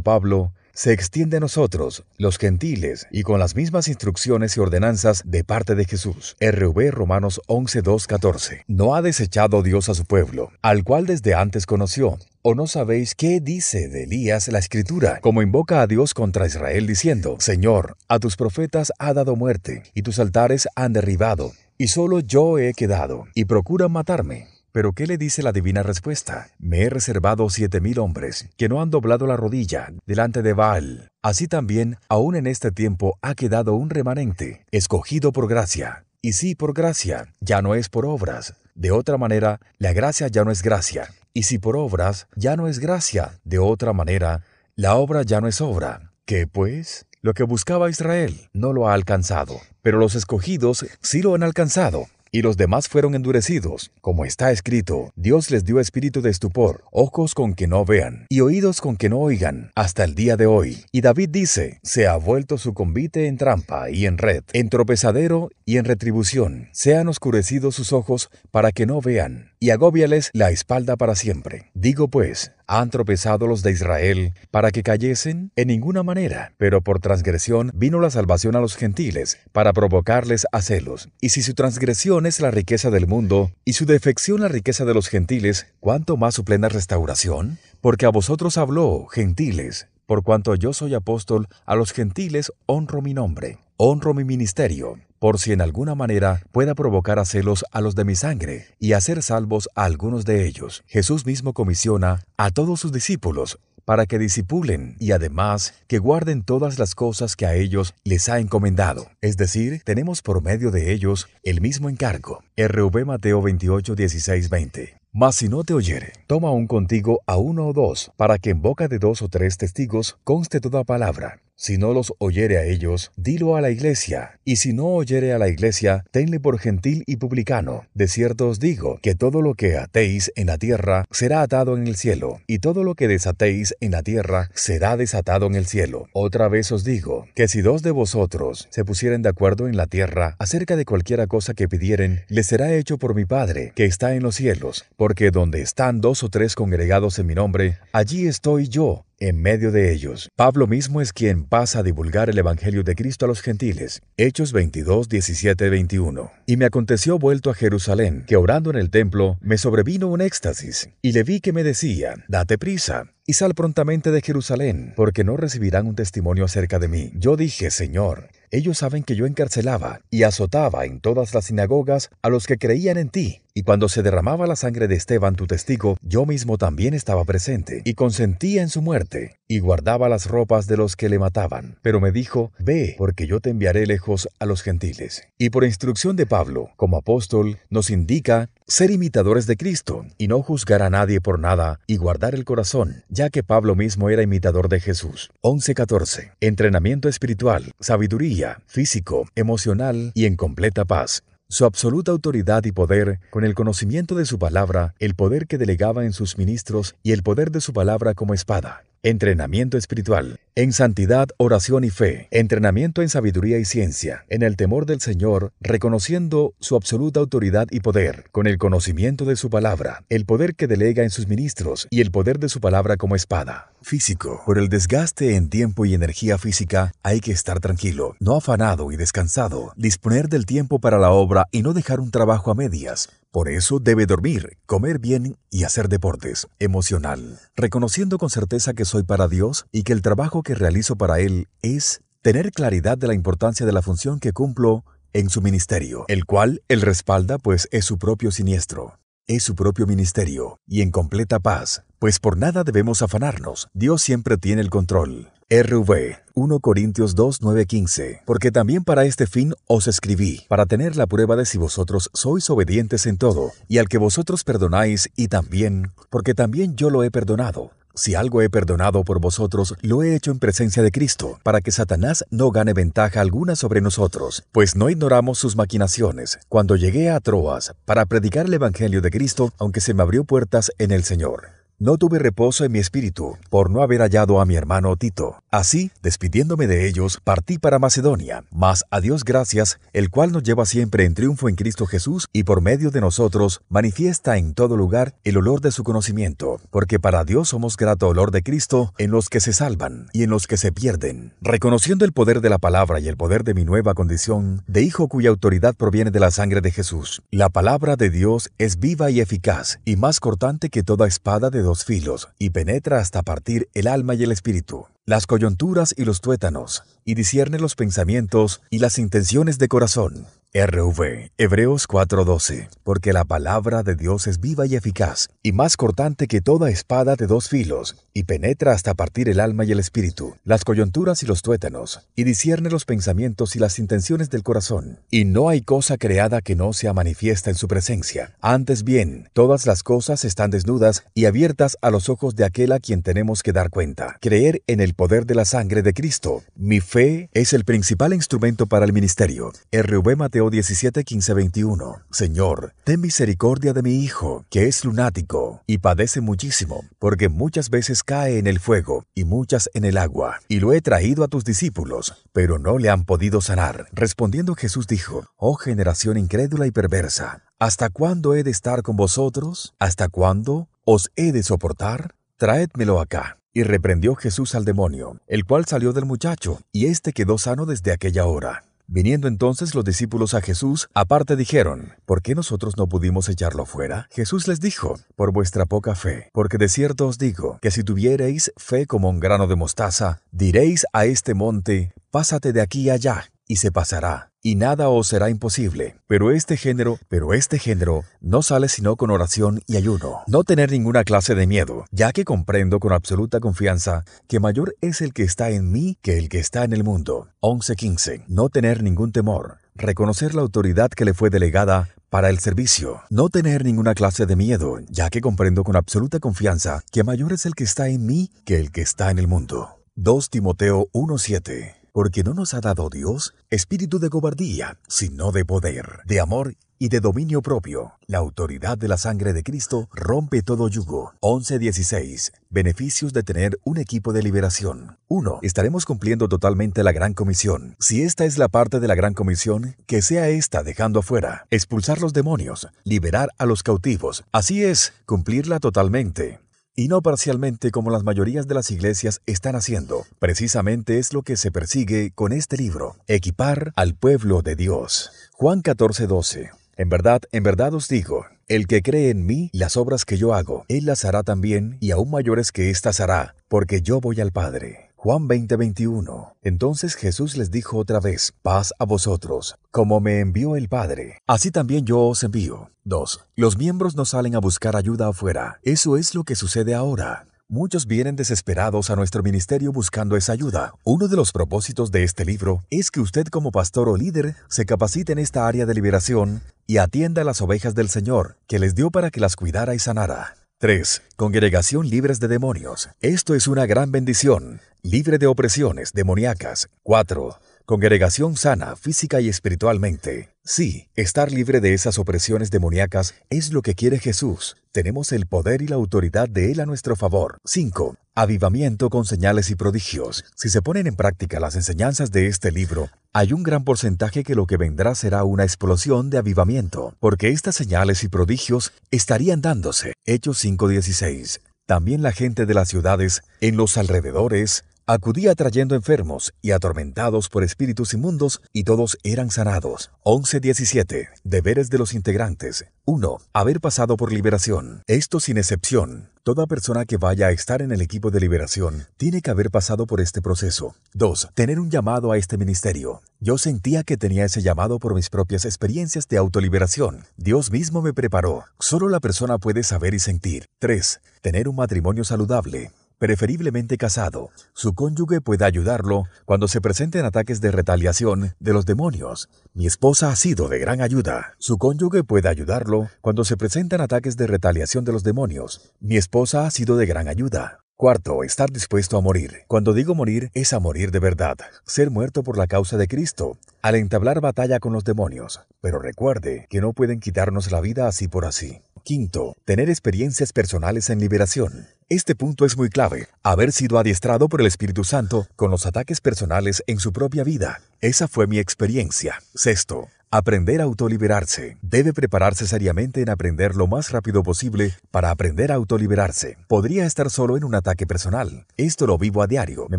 Pablo se extiende a nosotros, los gentiles, y con las mismas instrucciones y ordenanzas de parte de Jesús. RV Romanos 11.2.14. No ha desechado Dios a su pueblo, al cual desde antes conoció. ¿O no sabéis qué dice de Elías la Escritura, como invoca a Dios contra Israel diciendo, Señor, a tus profetas ha dado muerte, y tus altares han derribado, y solo yo he quedado, y procuran matarme? Pero ¿qué le dice la divina respuesta? Me he reservado siete mil hombres que no han doblado la rodilla delante de Baal. Así también, aún en este tiempo ha quedado un remanente, escogido por gracia. Y sí, por gracia, ya no es por obras. De otra manera, la gracia ya no es gracia. Y si por obras, ya no es gracia. De otra manera, la obra ya no es obra. ¿Qué pues? Lo que buscaba Israel no lo ha alcanzado, pero los escogidos sí lo han alcanzado y los demás fueron endurecidos. Como está escrito, Dios les dio espíritu de estupor, ojos con que no vean, y oídos con que no oigan, hasta el día de hoy. Y David dice, se ha vuelto su convite en trampa y en red, en tropezadero y en retribución. Sean oscurecidos sus ojos para que no vean, y agóbiales la espalda para siempre. Digo pues, ¿Han tropezado los de Israel para que cayesen? En ninguna manera, pero por transgresión vino la salvación a los gentiles, para provocarles a celos. Y si su transgresión es la riqueza del mundo, y su defección la riqueza de los gentiles, ¿cuánto más su plena restauración? Porque a vosotros habló, gentiles, por cuanto yo soy apóstol, a los gentiles honro mi nombre, honro mi ministerio, por si en alguna manera pueda provocar a celos a los de mi sangre y hacer salvos a algunos de ellos. Jesús mismo comisiona a todos sus discípulos para que disipulen y además que guarden todas las cosas que a ellos les ha encomendado. Es decir, tenemos por medio de ellos el mismo encargo. RV Mateo 28, 16, 20. Mas si no te oyere, toma aún contigo a uno o dos, para que en boca de dos o tres testigos conste toda palabra. Si no los oyere a ellos, dilo a la iglesia, y si no oyere a la iglesia, tenle por gentil y publicano. De cierto os digo, que todo lo que atéis en la tierra será atado en el cielo, y todo lo que desatéis en la tierra será desatado en el cielo. Otra vez os digo, que si dos de vosotros se pusieren de acuerdo en la tierra acerca de cualquiera cosa que pidieren, les será hecho por mi Padre, que está en los cielos, porque donde están dos o tres congregados en mi nombre, allí estoy yo en medio de ellos. Pablo mismo es quien pasa a divulgar el Evangelio de Cristo a los gentiles. Hechos 22, 17, 21. Y me aconteció vuelto a Jerusalén, que orando en el templo, me sobrevino un éxtasis, y le vi que me decía, date prisa, y sal prontamente de Jerusalén, porque no recibirán un testimonio acerca de mí. Yo dije, Señor, ellos saben que yo encarcelaba y azotaba en todas las sinagogas a los que creían en ti. Y cuando se derramaba la sangre de Esteban, tu testigo, yo mismo también estaba presente, y consentía en su muerte, y guardaba las ropas de los que le mataban. Pero me dijo, Ve, porque yo te enviaré lejos a los gentiles. Y por instrucción de Pablo, como apóstol, nos indica ser imitadores de Cristo, y no juzgar a nadie por nada, y guardar el corazón, ya que Pablo mismo era imitador de Jesús. 11.14. Entrenamiento espiritual, sabiduría, físico, emocional y en completa paz su absoluta autoridad y poder, con el conocimiento de su palabra, el poder que delegaba en sus ministros y el poder de su palabra como espada. Entrenamiento espiritual. En santidad, oración y fe. Entrenamiento en sabiduría y ciencia. En el temor del Señor, reconociendo su absoluta autoridad y poder, con el conocimiento de su palabra, el poder que delega en sus ministros y el poder de su palabra como espada. Físico. Por el desgaste en tiempo y energía física, hay que estar tranquilo, no afanado y descansado, disponer del tiempo para la obra y no dejar un trabajo a medias. Por eso debe dormir, comer bien y hacer deportes. Emocional. Reconociendo con certeza que soy para Dios y que el trabajo que realizo para Él es tener claridad de la importancia de la función que cumplo en su ministerio, el cual Él respalda pues es su propio siniestro. Es su propio ministerio, y en completa paz, pues por nada debemos afanarnos, Dios siempre tiene el control. RV 1 Corintios 2, 9, 15. Porque también para este fin os escribí, para tener la prueba de si vosotros sois obedientes en todo, y al que vosotros perdonáis, y también, porque también yo lo he perdonado. Si algo he perdonado por vosotros, lo he hecho en presencia de Cristo, para que Satanás no gane ventaja alguna sobre nosotros, pues no ignoramos sus maquinaciones. Cuando llegué a Troas para predicar el Evangelio de Cristo, aunque se me abrió puertas en el Señor. No tuve reposo en mi espíritu por no haber hallado a mi hermano Tito. Así, despidiéndome de ellos, partí para Macedonia. Mas a Dios gracias, el cual nos lleva siempre en triunfo en Cristo Jesús y por medio de nosotros manifiesta en todo lugar el olor de su conocimiento, porque para Dios somos grato olor de Cristo en los que se salvan y en los que se pierden. Reconociendo el poder de la palabra y el poder de mi nueva condición de hijo cuya autoridad proviene de la sangre de Jesús, la palabra de Dios es viva y eficaz y más cortante que toda espada de dos filos y penetra hasta partir el alma y el espíritu, las coyunturas y los tuétanos, y discierne los pensamientos y las intenciones de corazón. RV, Hebreos 4:12, porque la palabra de Dios es viva y eficaz, y más cortante que toda espada de dos filos, y penetra hasta partir el alma y el espíritu, las coyunturas y los tuétanos, y discierne los pensamientos y las intenciones del corazón. Y no hay cosa creada que no sea manifiesta en su presencia. Antes bien, todas las cosas están desnudas y abiertas a los ojos de aquel a quien tenemos que dar cuenta. Creer en el poder de la sangre de Cristo. Mi fe es el principal instrumento para el ministerio. RV Mateo 17, 15, 21. Señor, ten misericordia de mi hijo, que es lunático y padece muchísimo, porque muchas veces cae en el fuego y muchas en el agua. Y lo he traído a tus discípulos, pero no le han podido sanar. Respondiendo Jesús dijo, Oh generación incrédula y perversa, ¿hasta cuándo he de estar con vosotros? ¿Hasta cuándo os he de soportar? Traédmelo acá. Y reprendió Jesús al demonio, el cual salió del muchacho, y éste quedó sano desde aquella hora. Viniendo entonces los discípulos a Jesús, aparte dijeron, ¿por qué nosotros no pudimos echarlo fuera? Jesús les dijo, por vuestra poca fe, porque de cierto os digo, que si tuviereis fe como un grano de mostaza, diréis a este monte, pásate de aquí allá, y se pasará, y nada os será imposible. Pero este género, pero este género no sale sino con oración y ayuno. No tener ninguna clase de miedo, ya que comprendo con absoluta confianza que mayor es el que está en mí que el que está en el mundo. 11.15. No tener ningún temor. Reconocer la autoridad que le fue delegada para el servicio. No tener ninguna clase de miedo, ya que comprendo con absoluta confianza que mayor es el que está en mí que el que está en el mundo. 2 Timoteo 1.7 porque no nos ha dado Dios espíritu de cobardía, sino de poder, de amor y de dominio propio. La autoridad de la sangre de Cristo rompe todo yugo. 11.16. Beneficios de tener un equipo de liberación. 1. Estaremos cumpliendo totalmente la gran comisión. Si esta es la parte de la gran comisión, que sea esta dejando afuera. Expulsar los demonios, liberar a los cautivos. Así es, cumplirla totalmente y no parcialmente como las mayorías de las iglesias están haciendo. Precisamente es lo que se persigue con este libro, equipar al pueblo de Dios. Juan 14:12. En verdad, en verdad os digo, el que cree en mí, las obras que yo hago, él las hará también, y aún mayores que éstas hará, porque yo voy al Padre. Juan 20:21. Entonces Jesús les dijo otra vez, paz a vosotros, como me envió el Padre, así también yo os envío. 2. Los miembros no salen a buscar ayuda afuera. Eso es lo que sucede ahora. Muchos vienen desesperados a nuestro ministerio buscando esa ayuda. Uno de los propósitos de este libro es que usted como pastor o líder se capacite en esta área de liberación y atienda a las ovejas del Señor, que les dio para que las cuidara y sanara. 3. Congregación libres de demonios. Esto es una gran bendición. Libre de opresiones demoníacas. 4. Congregación sana física y espiritualmente. Sí, estar libre de esas opresiones demoníacas es lo que quiere Jesús. Tenemos el poder y la autoridad de Él a nuestro favor. 5. Avivamiento con señales y prodigios. Si se ponen en práctica las enseñanzas de este libro, hay un gran porcentaje que lo que vendrá será una explosión de avivamiento, porque estas señales y prodigios estarían dándose. Hechos 5.16. También la gente de las ciudades, en los alrededores, Acudía trayendo enfermos y atormentados por espíritus inmundos, y todos eran sanados. 11.17. Deberes de los integrantes. 1. Haber pasado por liberación. Esto sin excepción. Toda persona que vaya a estar en el equipo de liberación tiene que haber pasado por este proceso. 2. Tener un llamado a este ministerio. Yo sentía que tenía ese llamado por mis propias experiencias de autoliberación. Dios mismo me preparó. Solo la persona puede saber y sentir. 3. Tener un matrimonio saludable preferiblemente casado. Su cónyuge puede ayudarlo cuando se presenten ataques de retaliación de los demonios. Mi esposa ha sido de gran ayuda. Su cónyuge puede ayudarlo cuando se presentan ataques de retaliación de los demonios. Mi esposa ha sido de gran ayuda. Cuarto, estar dispuesto a morir. Cuando digo morir, es a morir de verdad, ser muerto por la causa de Cristo, al entablar batalla con los demonios. Pero recuerde que no pueden quitarnos la vida así por así. Quinto, tener experiencias personales en liberación. Este punto es muy clave, haber sido adiestrado por el Espíritu Santo con los ataques personales en su propia vida. Esa fue mi experiencia. Sexto, Aprender a autoliberarse. Debe prepararse seriamente en aprender lo más rápido posible para aprender a autoliberarse. Podría estar solo en un ataque personal. Esto lo vivo a diario. Me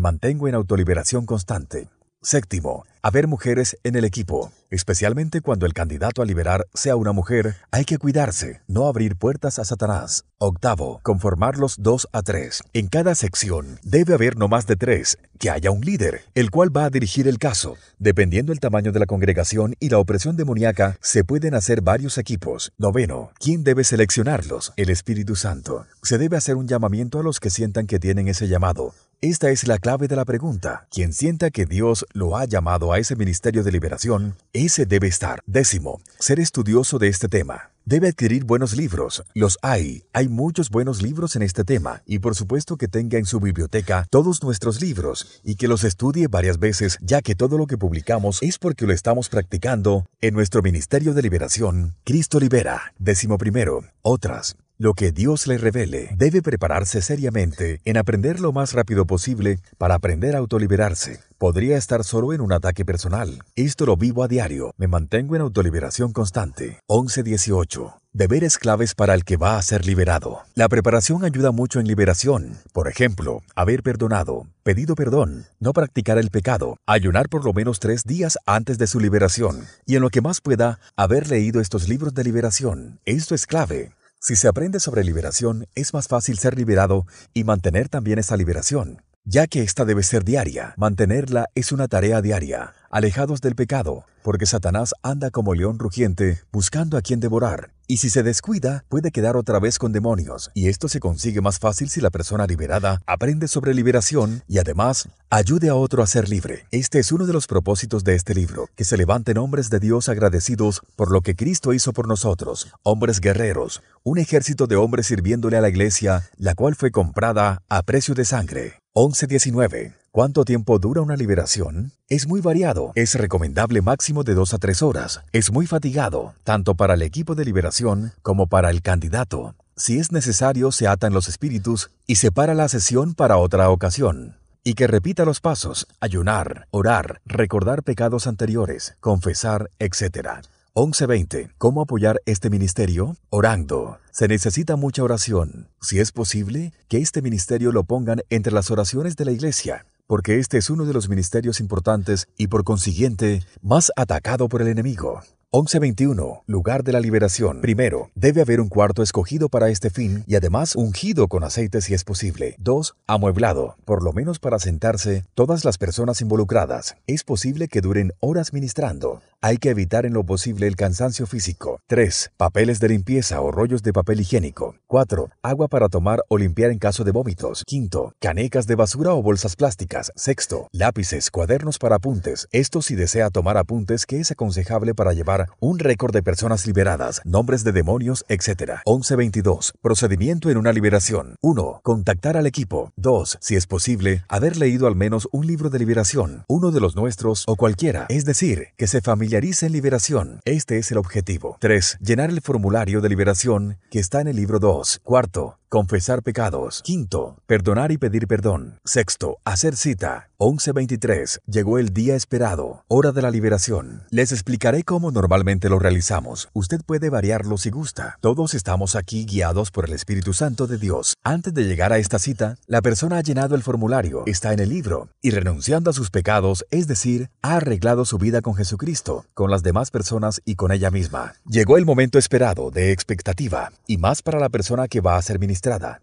mantengo en autoliberación constante. Séptimo, haber mujeres en el equipo. Especialmente cuando el candidato a liberar sea una mujer, hay que cuidarse, no abrir puertas a Satanás. Octavo, conformarlos dos a tres. En cada sección debe haber no más de tres, que haya un líder, el cual va a dirigir el caso. Dependiendo el tamaño de la congregación y la opresión demoníaca, se pueden hacer varios equipos. Noveno, ¿quién debe seleccionarlos? El Espíritu Santo. Se debe hacer un llamamiento a los que sientan que tienen ese llamado. Esta es la clave de la pregunta. Quien sienta que Dios lo ha llamado a ese ministerio de liberación, ese debe estar. Décimo, ser estudioso de este tema. Debe adquirir buenos libros. Los hay. Hay muchos buenos libros en este tema. Y por supuesto que tenga en su biblioteca todos nuestros libros y que los estudie varias veces, ya que todo lo que publicamos es porque lo estamos practicando en nuestro Ministerio de Liberación. Cristo Libera. Décimo primero. Otras. Lo que Dios le revele debe prepararse seriamente en aprender lo más rápido posible para aprender a autoliberarse. Podría estar solo en un ataque personal. Esto lo vivo a diario. Me mantengo en autoliberación constante. 11.18. Deberes claves para el que va a ser liberado. La preparación ayuda mucho en liberación. Por ejemplo, haber perdonado, pedido perdón, no practicar el pecado, ayunar por lo menos tres días antes de su liberación y en lo que más pueda, haber leído estos libros de liberación. Esto es clave. Si se aprende sobre liberación, es más fácil ser liberado y mantener también esa liberación, ya que esta debe ser diaria. Mantenerla es una tarea diaria, alejados del pecado, porque Satanás anda como león rugiente buscando a quien devorar, y si se descuida puede quedar otra vez con demonios, y esto se consigue más fácil si la persona liberada aprende sobre liberación y además ayude a otro a ser libre. Este es uno de los propósitos de este libro, que se levanten hombres de Dios agradecidos por lo que Cristo hizo por nosotros, hombres guerreros, un ejército de hombres sirviéndole a la iglesia, la cual fue comprada a precio de sangre. 11.19. ¿Cuánto tiempo dura una liberación? Es muy variado. Es recomendable máximo de 2 a 3 horas. Es muy fatigado, tanto para el equipo de liberación como para el candidato. Si es necesario, se atan los espíritus y se para la sesión para otra ocasión. Y que repita los pasos, ayunar, orar, recordar pecados anteriores, confesar, etc. 11.20. ¿Cómo apoyar este ministerio? Orando. Se necesita mucha oración. Si es posible, que este ministerio lo pongan entre las oraciones de la iglesia, porque este es uno de los ministerios importantes y por consiguiente más atacado por el enemigo. 1121. Lugar de la liberación. Primero, debe haber un cuarto escogido para este fin y además ungido con aceite si es posible. 2. Amueblado, por lo menos para sentarse todas las personas involucradas. Es posible que duren horas ministrando. Hay que evitar en lo posible el cansancio físico. 3. Papeles de limpieza o rollos de papel higiénico. 4. Agua para tomar o limpiar en caso de vómitos. Quinto, canecas de basura o bolsas plásticas. Sexto, lápices, cuadernos para apuntes. Esto si desea tomar apuntes que es aconsejable para llevar un récord de personas liberadas, nombres de demonios, etc. 1122. Procedimiento en una liberación. 1. Contactar al equipo. 2. Si es posible, haber leído al menos un libro de liberación, uno de los nuestros o cualquiera. Es decir, que se familiarice en liberación. Este es el objetivo. 3. Llenar el formulario de liberación que está en el libro 2. Cuarto, Confesar pecados. Quinto, perdonar y pedir perdón. Sexto, hacer cita. 11.23. Llegó el día esperado, hora de la liberación. Les explicaré cómo normalmente lo realizamos. Usted puede variarlo si gusta. Todos estamos aquí guiados por el Espíritu Santo de Dios. Antes de llegar a esta cita, la persona ha llenado el formulario, está en el libro, y renunciando a sus pecados, es decir, ha arreglado su vida con Jesucristo, con las demás personas y con ella misma. Llegó el momento esperado de expectativa, y más para la persona que va a ser ministrada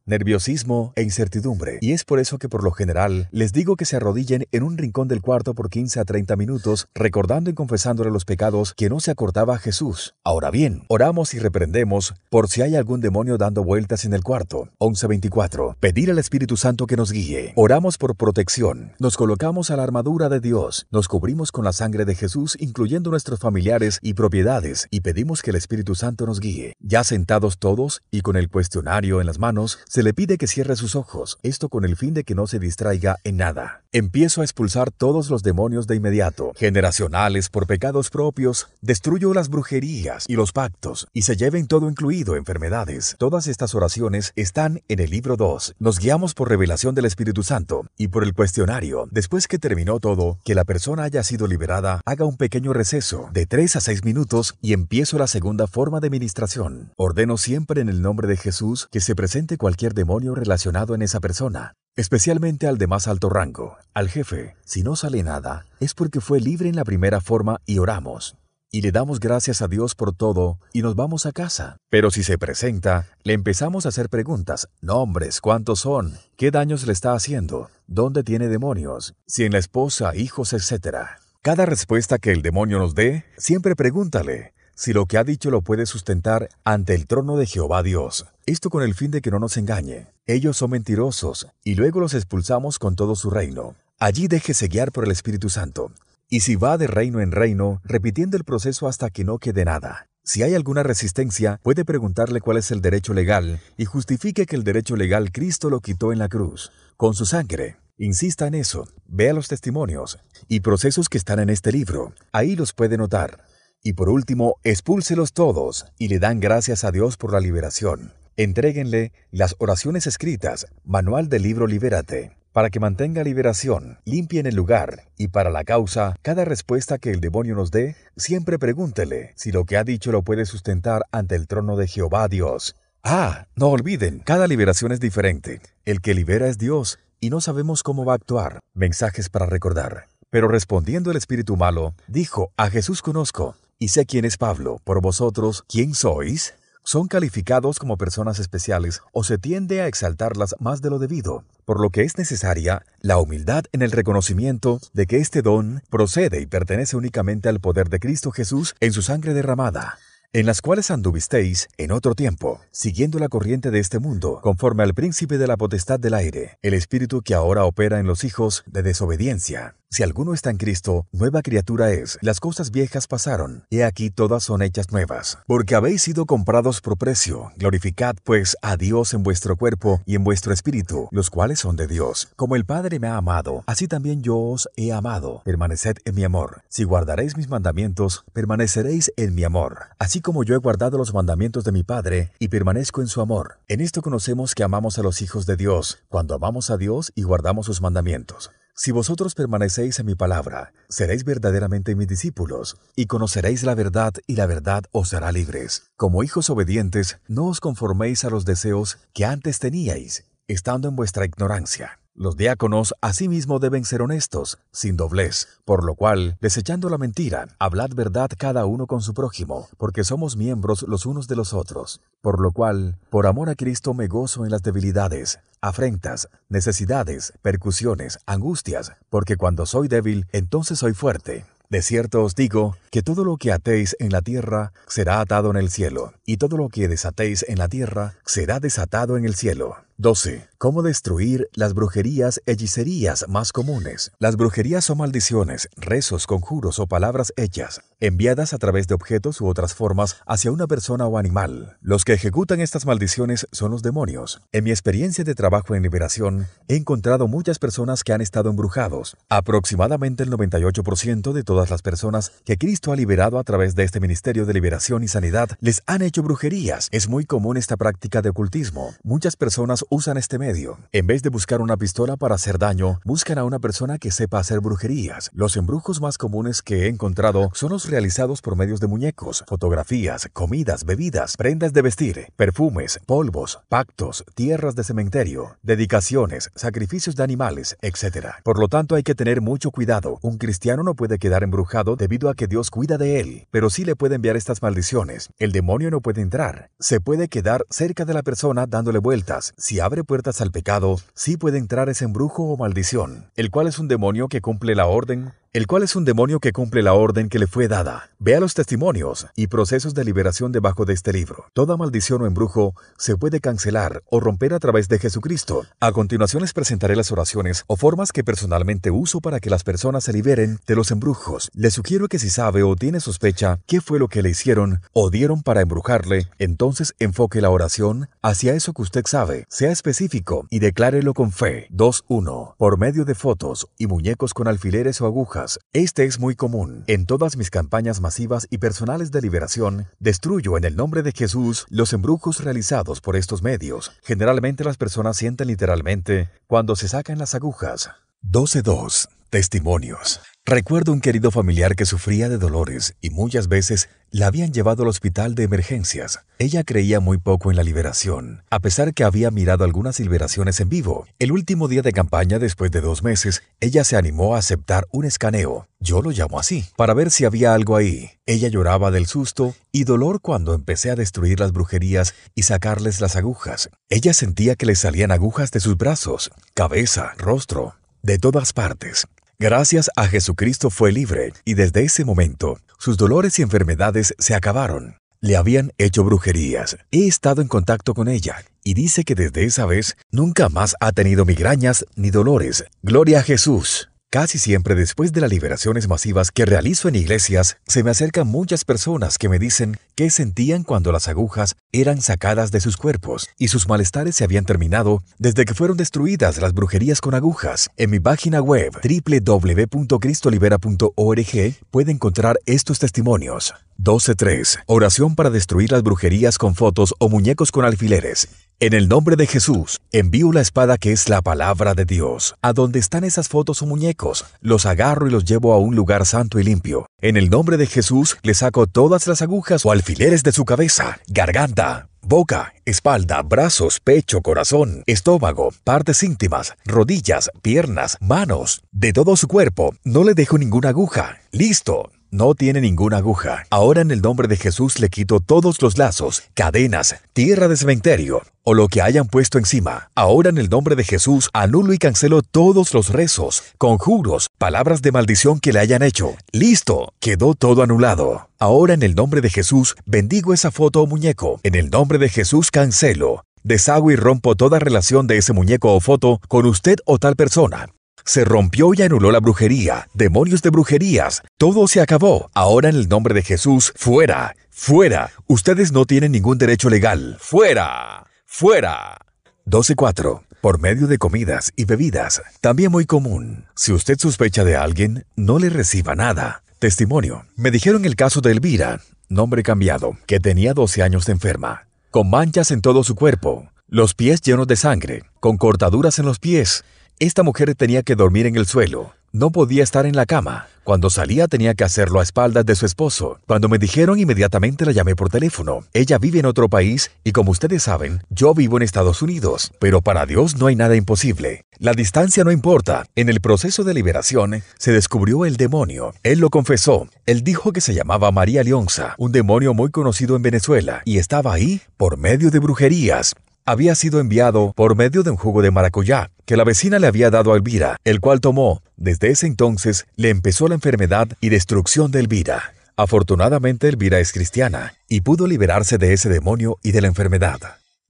nerviosismo e incertidumbre. Y es por eso que por lo general les digo que se arrodillen en un rincón del cuarto por 15 a 30 minutos, recordando y confesándole los pecados que no se acordaba Jesús. Ahora bien, oramos y reprendemos por si hay algún demonio dando vueltas en el cuarto. 11.24. Pedir al Espíritu Santo que nos guíe. Oramos por protección. Nos colocamos a la armadura de Dios. Nos cubrimos con la sangre de Jesús, incluyendo nuestros familiares y propiedades, y pedimos que el Espíritu Santo nos guíe. Ya sentados todos y con el cuestionario en las manos, se le pide que cierre sus ojos, esto con el fin de que no se distraiga en nada. Empiezo a expulsar todos los demonios de inmediato, generacionales por pecados propios, destruyo las brujerías y los pactos, y se lleven todo incluido enfermedades. Todas estas oraciones están en el libro 2. Nos guiamos por revelación del Espíritu Santo y por el cuestionario. Después que terminó todo, que la persona haya sido liberada, haga un pequeño receso de 3 a 6 minutos y empiezo la segunda forma de ministración. Ordeno siempre en el nombre de Jesús que se presente cualquier demonio relacionado en esa persona, especialmente al de más alto rango, al jefe. Si no sale nada, es porque fue libre en la primera forma y oramos. Y le damos gracias a Dios por todo y nos vamos a casa. Pero si se presenta, le empezamos a hacer preguntas. Nombres, ¿cuántos son? ¿Qué daños le está haciendo? ¿Dónde tiene demonios? Si en la esposa, hijos, etc. Cada respuesta que el demonio nos dé, siempre pregúntale si lo que ha dicho lo puede sustentar ante el trono de Jehová Dios. Esto con el fin de que no nos engañe. Ellos son mentirosos, y luego los expulsamos con todo su reino. Allí déjese guiar por el Espíritu Santo. Y si va de reino en reino, repitiendo el proceso hasta que no quede nada. Si hay alguna resistencia, puede preguntarle cuál es el derecho legal y justifique que el derecho legal Cristo lo quitó en la cruz, con su sangre. Insista en eso, vea los testimonios y procesos que están en este libro. Ahí los puede notar. Y por último, expúlselos todos y le dan gracias a Dios por la liberación. Entréguenle las oraciones escritas, manual del libro Libérate, para que mantenga liberación, limpien el lugar y para la causa, cada respuesta que el demonio nos dé, siempre pregúntele si lo que ha dicho lo puede sustentar ante el trono de Jehová Dios. Ah, no olviden, cada liberación es diferente. El que libera es Dios y no sabemos cómo va a actuar. Mensajes para recordar. Pero respondiendo el espíritu malo, dijo, a Jesús conozco y sé quién es Pablo. Por vosotros, ¿quién sois? Son calificados como personas especiales o se tiende a exaltarlas más de lo debido, por lo que es necesaria la humildad en el reconocimiento de que este don procede y pertenece únicamente al poder de Cristo Jesús en su sangre derramada en las cuales anduvisteis en otro tiempo, siguiendo la corriente de este mundo, conforme al príncipe de la potestad del aire, el espíritu que ahora opera en los hijos de desobediencia, si alguno está en Cristo, nueva criatura es. Las cosas viejas pasaron, y aquí todas son hechas nuevas. Porque habéis sido comprados por precio. Glorificad pues a Dios en vuestro cuerpo y en vuestro espíritu, los cuales son de Dios. Como el Padre me ha amado, así también yo os he amado. Permaneced en mi amor. Si guardaréis mis mandamientos, permaneceréis en mi amor. Así como yo he guardado los mandamientos de mi Padre y permanezco en su amor. En esto conocemos que amamos a los hijos de Dios, cuando amamos a Dios y guardamos sus mandamientos. Si vosotros permanecéis en mi palabra, seréis verdaderamente mis discípulos, y conoceréis la verdad, y la verdad os hará libres. Como hijos obedientes, no os conforméis a los deseos que antes teníais, estando en vuestra ignorancia. Los diáconos asimismo deben ser honestos, sin doblez, por lo cual, desechando la mentira, hablad verdad cada uno con su prójimo, porque somos miembros los unos de los otros. Por lo cual, por amor a Cristo me gozo en las debilidades, afrentas, necesidades, percusiones, angustias, porque cuando soy débil, entonces soy fuerte. De cierto os digo que todo lo que atéis en la tierra será atado en el cielo, y todo lo que desatéis en la tierra será desatado en el cielo. 12. ¿Cómo destruir las brujerías, hechicerías más comunes? Las brujerías son maldiciones, rezos, conjuros o palabras hechas, enviadas a través de objetos u otras formas hacia una persona o animal. Los que ejecutan estas maldiciones son los demonios. En mi experiencia de trabajo en liberación, he encontrado muchas personas que han estado embrujados. Aproximadamente el 98% de todas las personas que Cristo ha liberado a través de este ministerio de liberación y sanidad les han hecho brujerías. Es muy común esta práctica de ocultismo. Muchas personas Usan este medio. En vez de buscar una pistola para hacer daño, buscan a una persona que sepa hacer brujerías. Los embrujos más comunes que he encontrado son los realizados por medios de muñecos, fotografías, comidas, bebidas, prendas de vestir, perfumes, polvos, pactos, tierras de cementerio, dedicaciones, sacrificios de animales, etc. Por lo tanto, hay que tener mucho cuidado. Un cristiano no puede quedar embrujado debido a que Dios cuida de él, pero sí le puede enviar estas maldiciones. El demonio no puede entrar. Se puede quedar cerca de la persona dándole vueltas. Si abre puertas al pecado, sí puede entrar ese embrujo o maldición, el cual es un demonio que cumple la orden el cual es un demonio que cumple la orden que le fue dada. Vea los testimonios y procesos de liberación debajo de este libro. Toda maldición o embrujo se puede cancelar o romper a través de Jesucristo. A continuación les presentaré las oraciones o formas que personalmente uso para que las personas se liberen de los embrujos. Le sugiero que si sabe o tiene sospecha qué fue lo que le hicieron o dieron para embrujarle, entonces enfoque la oración hacia eso que usted sabe, sea específico y declárelo con fe. 2.1. Por medio de fotos y muñecos con alfileres o agujas este es muy común. En todas mis campañas masivas y personales de liberación, destruyo en el nombre de Jesús los embrujos realizados por estos medios. Generalmente las personas sienten literalmente cuando se sacan las agujas. 12.2. Testimonios. Recuerdo un querido familiar que sufría de dolores y muchas veces la habían llevado al hospital de emergencias. Ella creía muy poco en la liberación, a pesar que había mirado algunas liberaciones en vivo. El último día de campaña, después de dos meses, ella se animó a aceptar un escaneo, yo lo llamo así, para ver si había algo ahí. Ella lloraba del susto y dolor cuando empecé a destruir las brujerías y sacarles las agujas. Ella sentía que le salían agujas de sus brazos, cabeza, rostro, de todas partes. Gracias a Jesucristo fue libre y desde ese momento sus dolores y enfermedades se acabaron. Le habían hecho brujerías. He estado en contacto con ella y dice que desde esa vez nunca más ha tenido migrañas ni dolores. Gloria a Jesús. Casi siempre después de las liberaciones masivas que realizo en iglesias, se me acercan muchas personas que me dicen qué sentían cuando las agujas eran sacadas de sus cuerpos y sus malestares se habían terminado desde que fueron destruidas las brujerías con agujas. En mi página web www.cristolibera.org puede encontrar estos testimonios. 12.3. Oración para destruir las brujerías con fotos o muñecos con alfileres. En el nombre de Jesús, envío la espada que es la palabra de Dios. A donde están esas fotos o muñecos, los agarro y los llevo a un lugar santo y limpio. En el nombre de Jesús, le saco todas las agujas o alfileres de su cabeza, garganta, boca, espalda, brazos, pecho, corazón, estómago, partes íntimas, rodillas, piernas, manos, de todo su cuerpo. No le dejo ninguna aguja. Listo. No tiene ninguna aguja. Ahora en el nombre de Jesús le quito todos los lazos, cadenas, tierra de cementerio o lo que hayan puesto encima. Ahora en el nombre de Jesús anulo y cancelo todos los rezos, conjuros, palabras de maldición que le hayan hecho. Listo, quedó todo anulado. Ahora en el nombre de Jesús bendigo esa foto o muñeco. En el nombre de Jesús cancelo. Deshago y rompo toda relación de ese muñeco o foto con usted o tal persona. Se rompió y anuló la brujería, demonios de brujerías. Todo se acabó. Ahora en el nombre de Jesús, fuera, fuera. Ustedes no tienen ningún derecho legal. Fuera, fuera. 12.4. Por medio de comidas y bebidas. También muy común. Si usted sospecha de alguien, no le reciba nada. Testimonio. Me dijeron el caso de Elvira, nombre cambiado, que tenía 12 años de enferma, con manchas en todo su cuerpo, los pies llenos de sangre, con cortaduras en los pies, esta mujer tenía que dormir en el suelo. No podía estar en la cama. Cuando salía tenía que hacerlo a espaldas de su esposo. Cuando me dijeron inmediatamente la llamé por teléfono. Ella vive en otro país y como ustedes saben, yo vivo en Estados Unidos. Pero para Dios no hay nada imposible. La distancia no importa. En el proceso de liberación se descubrió el demonio. Él lo confesó. Él dijo que se llamaba María Leonza, un demonio muy conocido en Venezuela, y estaba ahí por medio de brujerías había sido enviado por medio de un jugo de maracuyá que la vecina le había dado a Elvira, el cual tomó. Desde ese entonces le empezó la enfermedad y destrucción de Elvira. Afortunadamente Elvira es cristiana y pudo liberarse de ese demonio y de la enfermedad.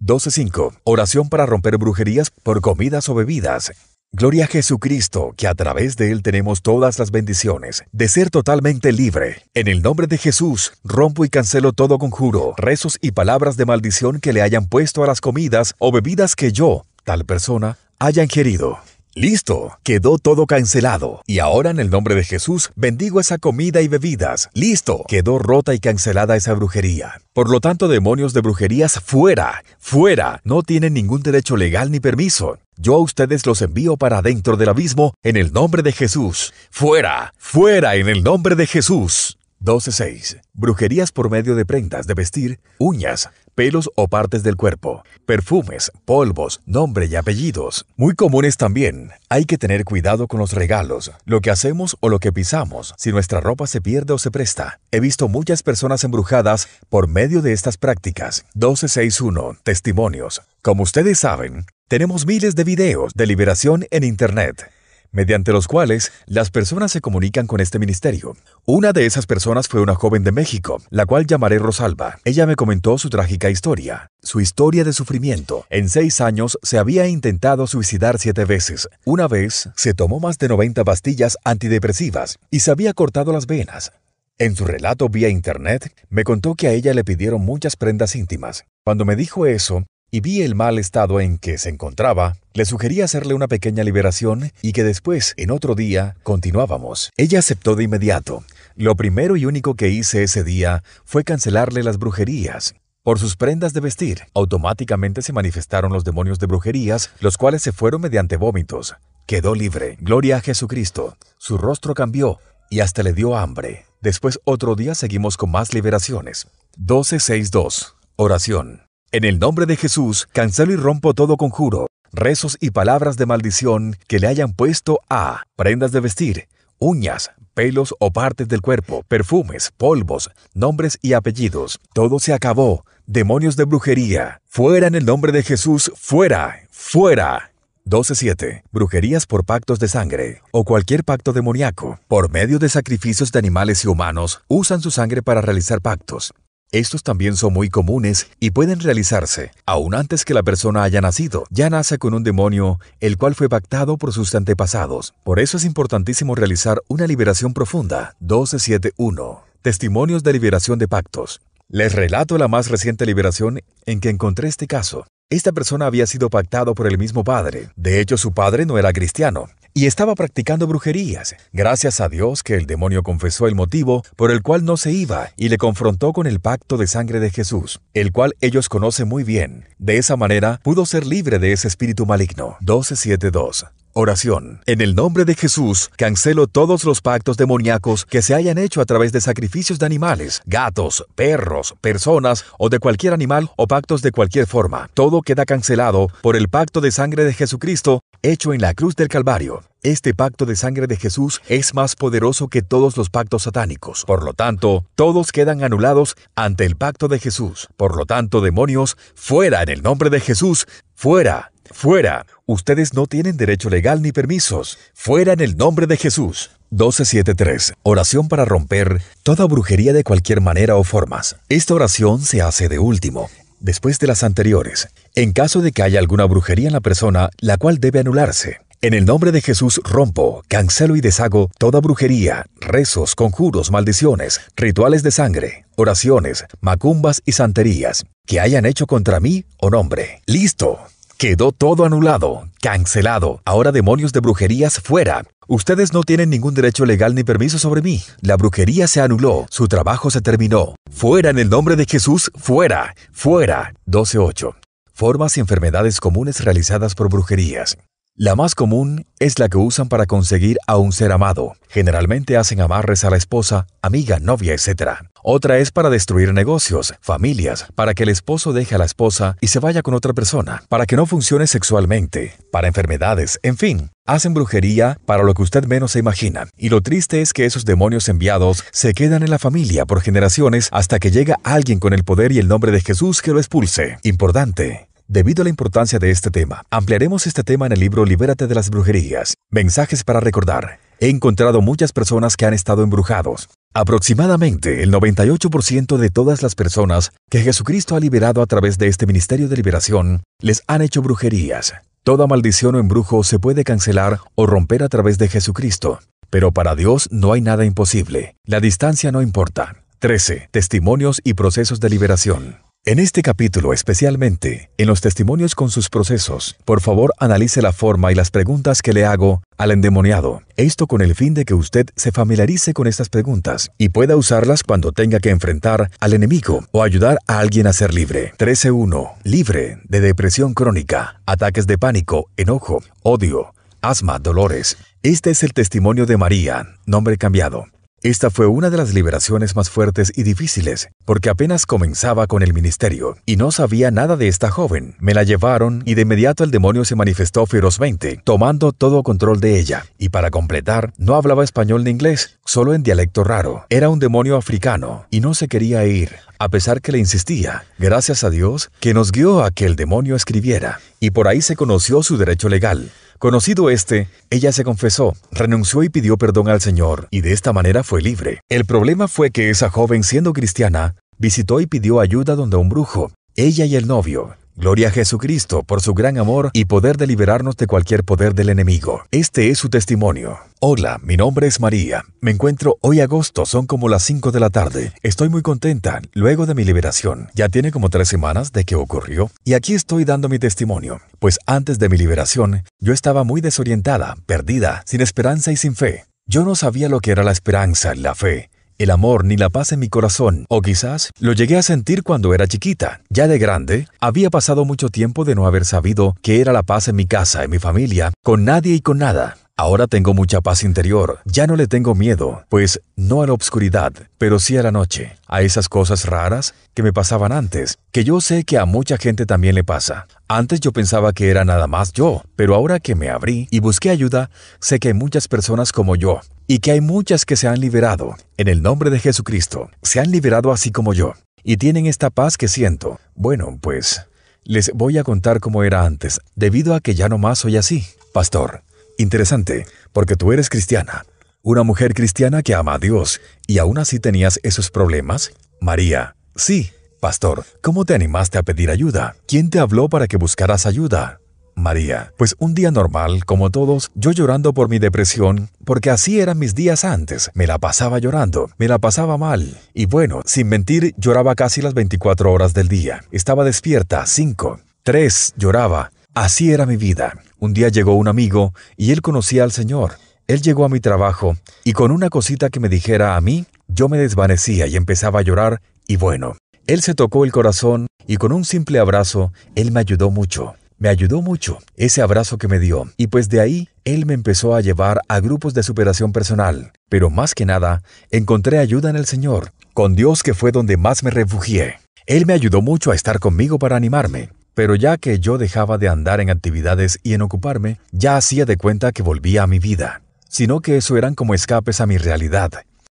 12.5. Oración para romper brujerías por comidas o bebidas. Gloria a Jesucristo, que a través de Él tenemos todas las bendiciones, de ser totalmente libre. En el nombre de Jesús, rompo y cancelo todo conjuro, rezos y palabras de maldición que le hayan puesto a las comidas o bebidas que yo, tal persona, haya ingerido. Listo, quedó todo cancelado. Y ahora en el nombre de Jesús bendigo esa comida y bebidas. Listo, quedó rota y cancelada esa brujería. Por lo tanto, demonios de brujerías fuera, fuera, no tienen ningún derecho legal ni permiso. Yo a ustedes los envío para adentro del abismo en el nombre de Jesús. Fuera, fuera en el nombre de Jesús. 12.6. Brujerías por medio de prendas de vestir, uñas, pelos o partes del cuerpo, perfumes, polvos, nombre y apellidos. Muy comunes también. Hay que tener cuidado con los regalos, lo que hacemos o lo que pisamos, si nuestra ropa se pierde o se presta. He visto muchas personas embrujadas por medio de estas prácticas. 12.6.1. Testimonios. Como ustedes saben, tenemos miles de videos de liberación en Internet mediante los cuales las personas se comunican con este ministerio. Una de esas personas fue una joven de México, la cual llamaré Rosalba. Ella me comentó su trágica historia, su historia de sufrimiento. En seis años se había intentado suicidar siete veces. Una vez se tomó más de 90 pastillas antidepresivas y se había cortado las venas. En su relato vía internet, me contó que a ella le pidieron muchas prendas íntimas. Cuando me dijo eso, y vi el mal estado en que se encontraba, le sugerí hacerle una pequeña liberación y que después, en otro día, continuábamos. Ella aceptó de inmediato. Lo primero y único que hice ese día fue cancelarle las brujerías. Por sus prendas de vestir, automáticamente se manifestaron los demonios de brujerías, los cuales se fueron mediante vómitos. Quedó libre. Gloria a Jesucristo. Su rostro cambió y hasta le dio hambre. Después otro día seguimos con más liberaciones. 12.6.2. Oración. En el nombre de Jesús, cancelo y rompo todo conjuro, rezos y palabras de maldición que le hayan puesto a prendas de vestir, uñas, pelos o partes del cuerpo, perfumes, polvos, nombres y apellidos. Todo se acabó. Demonios de brujería. Fuera en el nombre de Jesús. Fuera. Fuera. 12.7. Brujerías por pactos de sangre o cualquier pacto demoníaco. Por medio de sacrificios de animales y humanos, usan su sangre para realizar pactos. Estos también son muy comunes y pueden realizarse, aún antes que la persona haya nacido. Ya nace con un demonio, el cual fue pactado por sus antepasados. Por eso es importantísimo realizar una liberación profunda. 12.7.1. Testimonios de liberación de pactos. Les relato la más reciente liberación en que encontré este caso. Esta persona había sido pactado por el mismo padre. De hecho, su padre no era cristiano y estaba practicando brujerías. Gracias a Dios que el demonio confesó el motivo por el cual no se iba y le confrontó con el pacto de sangre de Jesús, el cual ellos conocen muy bien. De esa manera pudo ser libre de ese espíritu maligno. 1272 Oración. En el nombre de Jesús, cancelo todos los pactos demoníacos que se hayan hecho a través de sacrificios de animales, gatos, perros, personas o de cualquier animal o pactos de cualquier forma. Todo queda cancelado por el pacto de sangre de Jesucristo hecho en la cruz del Calvario. Este pacto de sangre de Jesús es más poderoso que todos los pactos satánicos. Por lo tanto, todos quedan anulados ante el pacto de Jesús. Por lo tanto, demonios, fuera en el nombre de Jesús, fuera Fuera. Ustedes no tienen derecho legal ni permisos. Fuera en el nombre de Jesús. 1273. Oración para romper toda brujería de cualquier manera o formas. Esta oración se hace de último, después de las anteriores, en caso de que haya alguna brujería en la persona, la cual debe anularse. En el nombre de Jesús rompo, cancelo y deshago toda brujería, rezos, conjuros, maldiciones, rituales de sangre, oraciones, macumbas y santerías que hayan hecho contra mí o nombre. Listo. Quedó todo anulado, cancelado. Ahora demonios de brujerías fuera. Ustedes no tienen ningún derecho legal ni permiso sobre mí. La brujería se anuló, su trabajo se terminó. Fuera en el nombre de Jesús, fuera, fuera. 12.8. Formas y enfermedades comunes realizadas por brujerías. La más común es la que usan para conseguir a un ser amado. Generalmente hacen amarres a la esposa, amiga, novia, etc. Otra es para destruir negocios, familias, para que el esposo deje a la esposa y se vaya con otra persona, para que no funcione sexualmente, para enfermedades, en fin. Hacen brujería para lo que usted menos se imagina. Y lo triste es que esos demonios enviados se quedan en la familia por generaciones hasta que llega alguien con el poder y el nombre de Jesús que lo expulse. Importante. Debido a la importancia de este tema, ampliaremos este tema en el libro Libérate de las brujerías. Mensajes para recordar. He encontrado muchas personas que han estado embrujados. Aproximadamente el 98% de todas las personas que Jesucristo ha liberado a través de este ministerio de liberación les han hecho brujerías. Toda maldición o embrujo se puede cancelar o romper a través de Jesucristo. Pero para Dios no hay nada imposible. La distancia no importa. 13. Testimonios y procesos de liberación. En este capítulo especialmente, en los testimonios con sus procesos, por favor analice la forma y las preguntas que le hago al endemoniado. Esto con el fin de que usted se familiarice con estas preguntas y pueda usarlas cuando tenga que enfrentar al enemigo o ayudar a alguien a ser libre. 13.1. Libre de depresión crónica, ataques de pánico, enojo, odio, asma, dolores. Este es el testimonio de María, nombre cambiado. Esta fue una de las liberaciones más fuertes y difíciles, porque apenas comenzaba con el ministerio, y no sabía nada de esta joven. Me la llevaron y de inmediato el demonio se manifestó ferozmente, tomando todo control de ella. Y para completar, no hablaba español ni inglés, solo en dialecto raro. Era un demonio africano, y no se quería ir, a pesar que le insistía. Gracias a Dios, que nos guió a que el demonio escribiera, y por ahí se conoció su derecho legal. Conocido este, ella se confesó, renunció y pidió perdón al Señor, y de esta manera fue libre. El problema fue que esa joven, siendo cristiana, visitó y pidió ayuda donde un brujo, ella y el novio, Gloria a Jesucristo por su gran amor y poder de liberarnos de cualquier poder del enemigo. Este es su testimonio. Hola, mi nombre es María. Me encuentro hoy agosto, son como las 5 de la tarde. Estoy muy contenta, luego de mi liberación. Ya tiene como tres semanas de que ocurrió. Y aquí estoy dando mi testimonio. Pues antes de mi liberación, yo estaba muy desorientada, perdida, sin esperanza y sin fe. Yo no sabía lo que era la esperanza, la fe, el amor ni la paz en mi corazón, o quizás lo llegué a sentir cuando era chiquita. Ya de grande, había pasado mucho tiempo de no haber sabido qué era la paz en mi casa, en mi familia, con nadie y con nada. Ahora tengo mucha paz interior, ya no le tengo miedo, pues no a la obscuridad, pero sí a la noche, a esas cosas raras que me pasaban antes, que yo sé que a mucha gente también le pasa. Antes yo pensaba que era nada más yo, pero ahora que me abrí y busqué ayuda, sé que hay muchas personas como yo, y que hay muchas que se han liberado, en el nombre de Jesucristo, se han liberado así como yo, y tienen esta paz que siento. Bueno, pues, les voy a contar cómo era antes, debido a que ya no más soy así. Pastor, interesante, porque tú eres cristiana, una mujer cristiana que ama a Dios, y aún así tenías esos problemas. María, sí. Pastor, ¿cómo te animaste a pedir ayuda? ¿Quién te habló para que buscaras ayuda? María, pues un día normal, como todos, yo llorando por mi depresión, porque así eran mis días antes, me la pasaba llorando, me la pasaba mal, y bueno, sin mentir, lloraba casi las 24 horas del día, estaba despierta, cinco, tres, lloraba, así era mi vida. Un día llegó un amigo, y él conocía al Señor, él llegó a mi trabajo, y con una cosita que me dijera a mí, yo me desvanecía y empezaba a llorar, y bueno, él se tocó el corazón, y con un simple abrazo, él me ayudó mucho. Me ayudó mucho ese abrazo que me dio y pues de ahí él me empezó a llevar a grupos de superación personal. Pero más que nada, encontré ayuda en el Señor, con Dios que fue donde más me refugié. Él me ayudó mucho a estar conmigo para animarme. Pero ya que yo dejaba de andar en actividades y en ocuparme, ya hacía de cuenta que volvía a mi vida, sino que eso eran como escapes a mi realidad.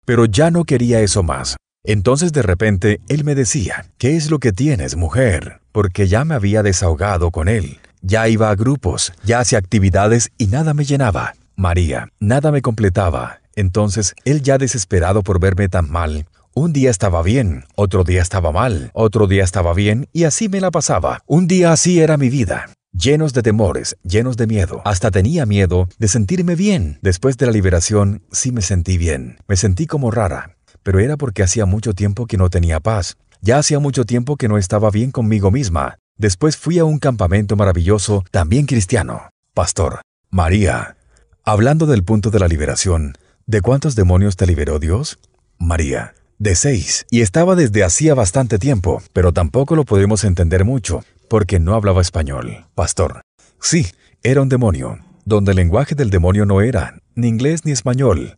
Pero ya no quería eso más. Entonces de repente él me decía, ¿qué es lo que tienes, mujer? Porque ya me había desahogado con él. Ya iba a grupos, ya hacía actividades y nada me llenaba. María, nada me completaba. Entonces él ya desesperado por verme tan mal, un día estaba bien, otro día estaba mal, otro día estaba bien y así me la pasaba. Un día así era mi vida llenos de temores, llenos de miedo. Hasta tenía miedo de sentirme bien. Después de la liberación, sí me sentí bien. Me sentí como rara pero era porque hacía mucho tiempo que no tenía paz. Ya hacía mucho tiempo que no estaba bien conmigo misma. Después fui a un campamento maravilloso, también cristiano. Pastor, María. Hablando del punto de la liberación, ¿de cuántos demonios te liberó Dios? María, de seis. Y estaba desde hacía bastante tiempo, pero tampoco lo podemos entender mucho, porque no hablaba español. Pastor, sí, era un demonio, donde el lenguaje del demonio no era ni inglés ni español,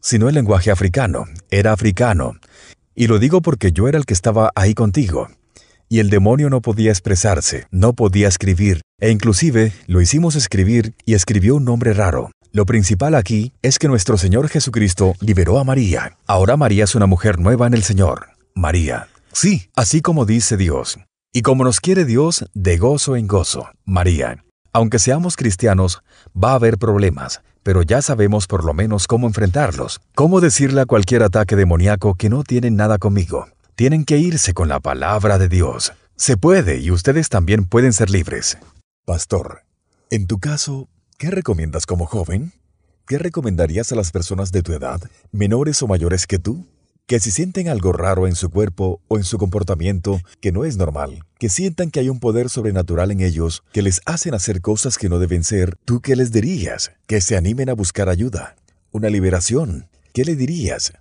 sino el lenguaje africano. Era africano. Y lo digo porque yo era el que estaba ahí contigo. Y el demonio no podía expresarse, no podía escribir, e inclusive lo hicimos escribir y escribió un nombre raro. Lo principal aquí es que nuestro Señor Jesucristo liberó a María. Ahora María es una mujer nueva en el Señor. María. Sí, así como dice Dios. Y como nos quiere Dios, de gozo en gozo. María. Aunque seamos cristianos, va a haber problemas, pero ya sabemos por lo menos cómo enfrentarlos. Cómo decirle a cualquier ataque demoníaco que no tienen nada conmigo. Tienen que irse con la palabra de Dios. Se puede y ustedes también pueden ser libres. Pastor, en tu caso, ¿qué recomiendas como joven? ¿Qué recomendarías a las personas de tu edad, menores o mayores que tú? que si sienten algo raro en su cuerpo o en su comportamiento que no es normal, que sientan que hay un poder sobrenatural en ellos que les hacen hacer cosas que no deben ser, ¿tú qué les dirías? Que se animen a buscar ayuda. Una liberación. ¿Qué le dirías?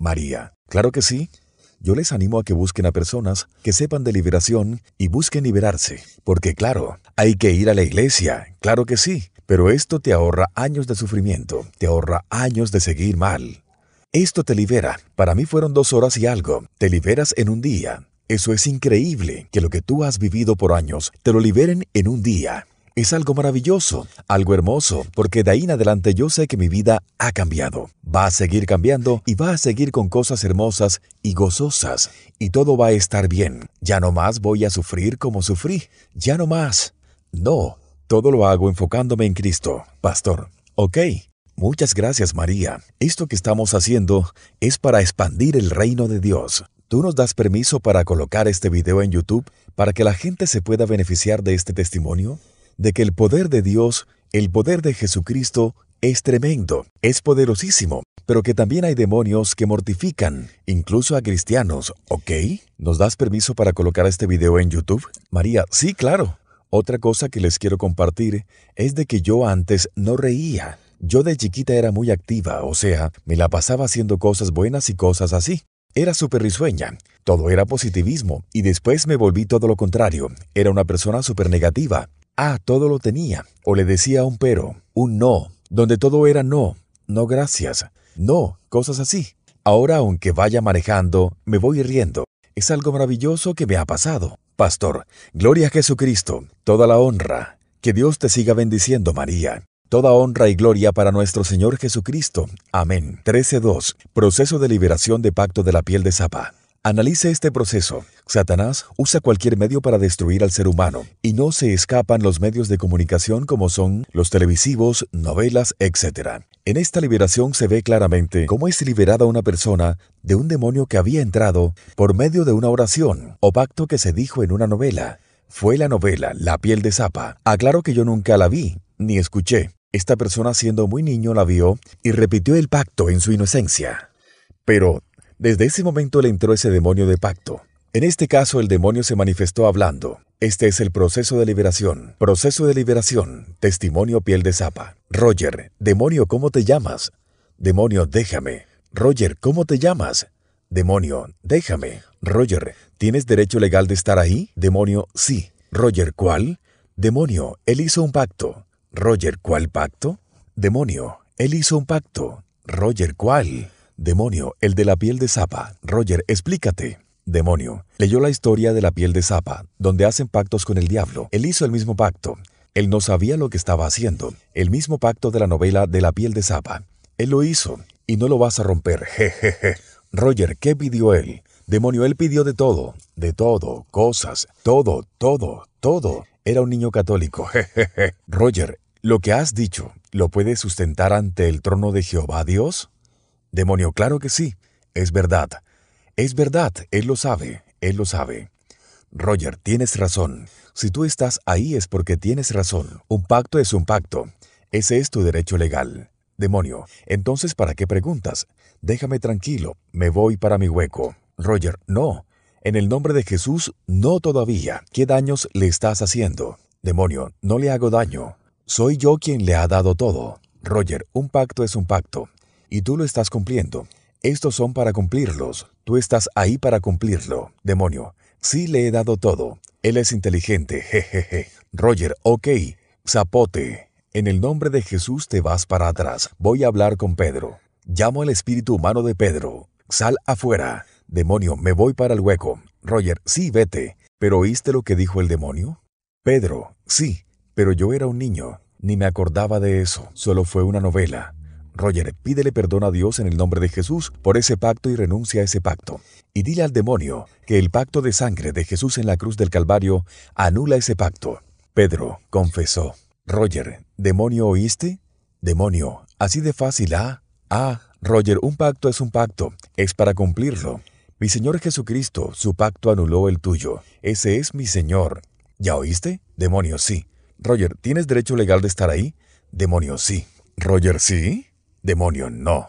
María. Claro que sí. Yo les animo a que busquen a personas que sepan de liberación y busquen liberarse. Porque claro, hay que ir a la iglesia. Claro que sí. Pero esto te ahorra años de sufrimiento, te ahorra años de seguir mal. Esto te libera. Para mí fueron dos horas y algo. Te liberas en un día. Eso es increíble, que lo que tú has vivido por años te lo liberen en un día. Es algo maravilloso, algo hermoso, porque de ahí en adelante yo sé que mi vida ha cambiado. Va a seguir cambiando y va a seguir con cosas hermosas y gozosas. Y todo va a estar bien. Ya no más voy a sufrir como sufrí. Ya no más. No, todo lo hago enfocándome en Cristo. Pastor, ok. Muchas gracias María. Esto que estamos haciendo es para expandir el reino de Dios. Tú nos das permiso para colocar este video en YouTube para que la gente se pueda beneficiar de este testimonio, de que el poder de Dios, el poder de Jesucristo, es tremendo, es poderosísimo, pero que también hay demonios que mortifican, incluso a cristianos, ¿ok? ¿Nos das permiso para colocar este video en YouTube? María, sí, claro. Otra cosa que les quiero compartir es de que yo antes no reía. Yo de chiquita era muy activa, o sea, me la pasaba haciendo cosas buenas y cosas así. Era súper risueña, todo era positivismo, y después me volví todo lo contrario. Era una persona súper negativa. Ah, todo lo tenía, o le decía un pero, un no, donde todo era no, no gracias, no, cosas así. Ahora, aunque vaya manejando, me voy riendo. Es algo maravilloso que me ha pasado. Pastor, gloria a Jesucristo, toda la honra. Que Dios te siga bendiciendo, María. Toda honra y gloria para nuestro Señor Jesucristo. Amén. 13.2. Proceso de liberación de pacto de la piel de zapa. Analice este proceso. Satanás usa cualquier medio para destruir al ser humano, y no se escapan los medios de comunicación como son los televisivos, novelas, etc. En esta liberación se ve claramente cómo es liberada una persona de un demonio que había entrado por medio de una oración o pacto que se dijo en una novela. Fue la novela La piel de zapa. Aclaro que yo nunca la vi, ni escuché. Esta persona siendo muy niño la vio y repitió el pacto en su inocencia. Pero desde ese momento le entró ese demonio de pacto. En este caso el demonio se manifestó hablando. Este es el proceso de liberación. Proceso de liberación. Testimonio piel de zapa. Roger, demonio, ¿cómo te llamas? Demonio, déjame. Roger, ¿cómo te llamas? Demonio, déjame. Roger, ¿tienes derecho legal de estar ahí? Demonio, sí. Roger, ¿cuál? Demonio, él hizo un pacto. Roger, ¿cuál pacto? Demonio, él hizo un pacto. Roger, ¿cuál? Demonio, el de la piel de zapa. Roger, explícate. Demonio, leyó la historia de la piel de zapa, donde hacen pactos con el diablo. Él hizo el mismo pacto. Él no sabía lo que estaba haciendo. El mismo pacto de la novela de la piel de zapa. Él lo hizo, y no lo vas a romper. [laughs] Roger, ¿qué pidió él? Demonio, él pidió de todo, de todo, cosas, todo, todo, todo. Era un niño católico. [laughs] Roger, lo que has dicho, ¿lo puedes sustentar ante el trono de Jehová Dios? Demonio, claro que sí. Es verdad. Es verdad. Él lo sabe. Él lo sabe. Roger, tienes razón. Si tú estás ahí es porque tienes razón. Un pacto es un pacto. Ese es tu derecho legal. Demonio, entonces ¿para qué preguntas? Déjame tranquilo. Me voy para mi hueco. Roger, no. En el nombre de Jesús, no todavía. ¿Qué daños le estás haciendo? Demonio, no le hago daño. Soy yo quien le ha dado todo. Roger, un pacto es un pacto y tú lo estás cumpliendo. Estos son para cumplirlos. Tú estás ahí para cumplirlo. Demonio, sí le he dado todo. Él es inteligente, jejeje. Roger, ok. Zapote. En el nombre de Jesús te vas para atrás. Voy a hablar con Pedro. Llamo al espíritu humano de Pedro. Sal afuera. Demonio, me voy para el hueco. Roger, sí, vete. ¿Pero oíste lo que dijo el demonio? Pedro, sí, pero yo era un niño. Ni me acordaba de eso. Solo fue una novela. Roger, pídele perdón a Dios en el nombre de Jesús por ese pacto y renuncia a ese pacto. Y dile al demonio que el pacto de sangre de Jesús en la cruz del Calvario anula ese pacto. Pedro confesó. Roger, ¿demonio oíste? Demonio, así de fácil, ¿ah? Ah, Roger, un pacto es un pacto, es para cumplirlo. Mi Señor Jesucristo, su pacto anuló el tuyo. Ese es mi Señor. ¿Ya oíste? Demonio, sí. Roger, ¿tienes derecho legal de estar ahí? Demonio, sí. Roger, sí. Demonio, no.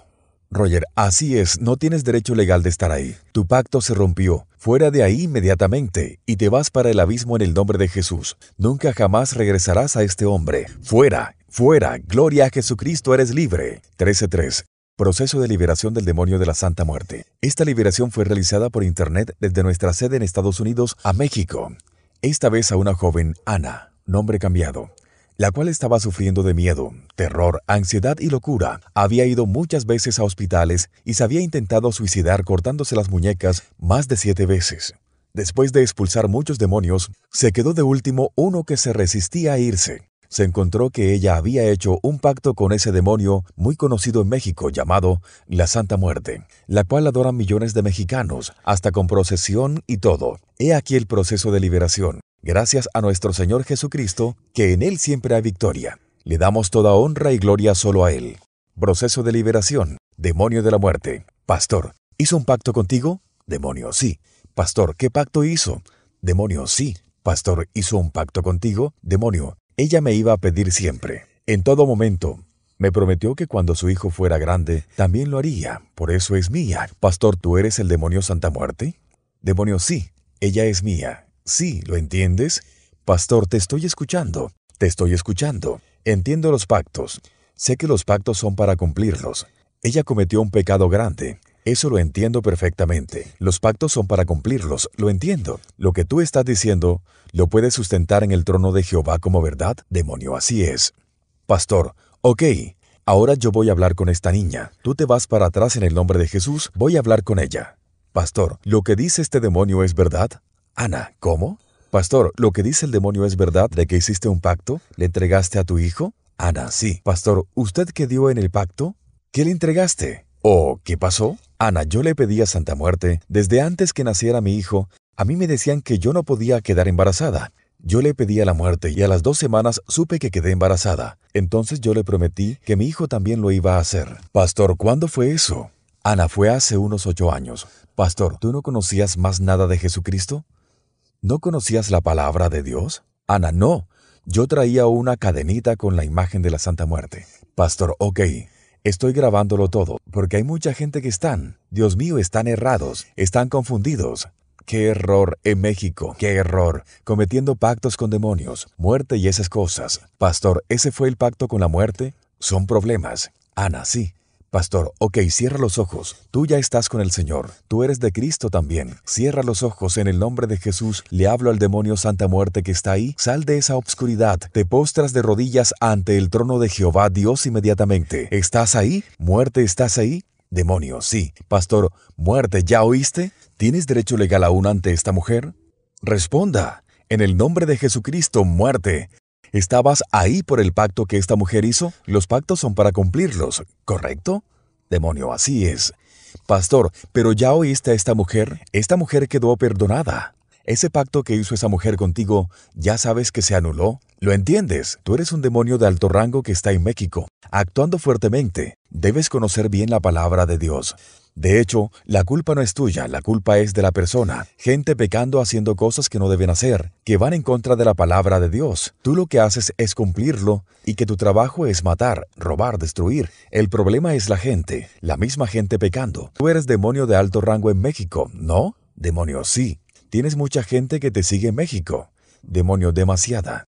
Roger, así es, no tienes derecho legal de estar ahí. Tu pacto se rompió. Fuera de ahí inmediatamente y te vas para el abismo en el nombre de Jesús. Nunca jamás regresarás a este hombre. Fuera, fuera, gloria a Jesucristo, eres libre. 13.3. Proceso de liberación del demonio de la Santa Muerte. Esta liberación fue realizada por Internet desde nuestra sede en Estados Unidos a México. Esta vez a una joven, Ana, nombre cambiado la cual estaba sufriendo de miedo, terror, ansiedad y locura. Había ido muchas veces a hospitales y se había intentado suicidar cortándose las muñecas más de siete veces. Después de expulsar muchos demonios, se quedó de último uno que se resistía a irse. Se encontró que ella había hecho un pacto con ese demonio muy conocido en México llamado la Santa Muerte, la cual adoran millones de mexicanos, hasta con procesión y todo. He aquí el proceso de liberación gracias a nuestro Señor Jesucristo, que en Él siempre hay victoria. Le damos toda honra y gloria solo a Él. Proceso de liberación. Demonio de la muerte. Pastor, ¿hizo un pacto contigo? Demonio, sí. Pastor, ¿qué pacto hizo? Demonio, sí. Pastor, ¿hizo un pacto contigo? Demonio, ella me iba a pedir siempre, en todo momento. Me prometió que cuando su hijo fuera grande, también lo haría. Por eso es mía. Pastor, ¿tú eres el demonio Santa Muerte? Demonio, sí. Ella es mía. Sí, ¿lo entiendes? Pastor, te estoy escuchando. Te estoy escuchando. Entiendo los pactos. Sé que los pactos son para cumplirlos. Ella cometió un pecado grande. Eso lo entiendo perfectamente. Los pactos son para cumplirlos, lo entiendo. Lo que tú estás diciendo, ¿lo puedes sustentar en el trono de Jehová como verdad? Demonio, así es. Pastor, ok, ahora yo voy a hablar con esta niña. Tú te vas para atrás en el nombre de Jesús, voy a hablar con ella. Pastor, ¿lo que dice este demonio es verdad? Ana, ¿cómo? Pastor, ¿lo que dice el demonio es verdad de que hiciste un pacto? ¿Le entregaste a tu hijo? Ana, sí. Pastor, ¿usted qué dio en el pacto? ¿Qué le entregaste? ¿O qué pasó? Ana, yo le pedí a Santa Muerte, desde antes que naciera mi hijo, a mí me decían que yo no podía quedar embarazada. Yo le pedí a la muerte y a las dos semanas supe que quedé embarazada. Entonces yo le prometí que mi hijo también lo iba a hacer. Pastor, ¿cuándo fue eso? Ana, fue hace unos ocho años. Pastor, ¿tú no conocías más nada de Jesucristo? ¿No conocías la palabra de Dios? Ana, no. Yo traía una cadenita con la imagen de la Santa Muerte. Pastor, ok. Estoy grabándolo todo, porque hay mucha gente que están, Dios mío, están errados, están confundidos. Qué error en México, qué error, cometiendo pactos con demonios, muerte y esas cosas. Pastor, ¿ese fue el pacto con la muerte? Son problemas. Ana, sí, Pastor, ok, cierra los ojos. Tú ya estás con el Señor. Tú eres de Cristo también. Cierra los ojos en el nombre de Jesús. Le hablo al demonio Santa Muerte que está ahí. Sal de esa obscuridad. Te postras de rodillas ante el trono de Jehová Dios inmediatamente. ¿Estás ahí? ¿Muerte estás ahí? Demonio, sí. Pastor, muerte, ¿ya oíste? ¿Tienes derecho legal aún ante esta mujer? Responda. En el nombre de Jesucristo, muerte. ¿Estabas ahí por el pacto que esta mujer hizo? Los pactos son para cumplirlos, ¿correcto? Demonio, así es. Pastor, pero ya oíste a esta mujer. Esta mujer quedó perdonada. Ese pacto que hizo esa mujer contigo, ¿ya sabes que se anuló? ¿Lo entiendes? Tú eres un demonio de alto rango que está en México, actuando fuertemente. Debes conocer bien la palabra de Dios. De hecho, la culpa no es tuya, la culpa es de la persona. Gente pecando haciendo cosas que no deben hacer, que van en contra de la palabra de Dios. Tú lo que haces es cumplirlo y que tu trabajo es matar, robar, destruir. El problema es la gente, la misma gente pecando. Tú eres demonio de alto rango en México, ¿no? Demonio, sí. Tienes mucha gente que te sigue en México. Demonio, demasiada.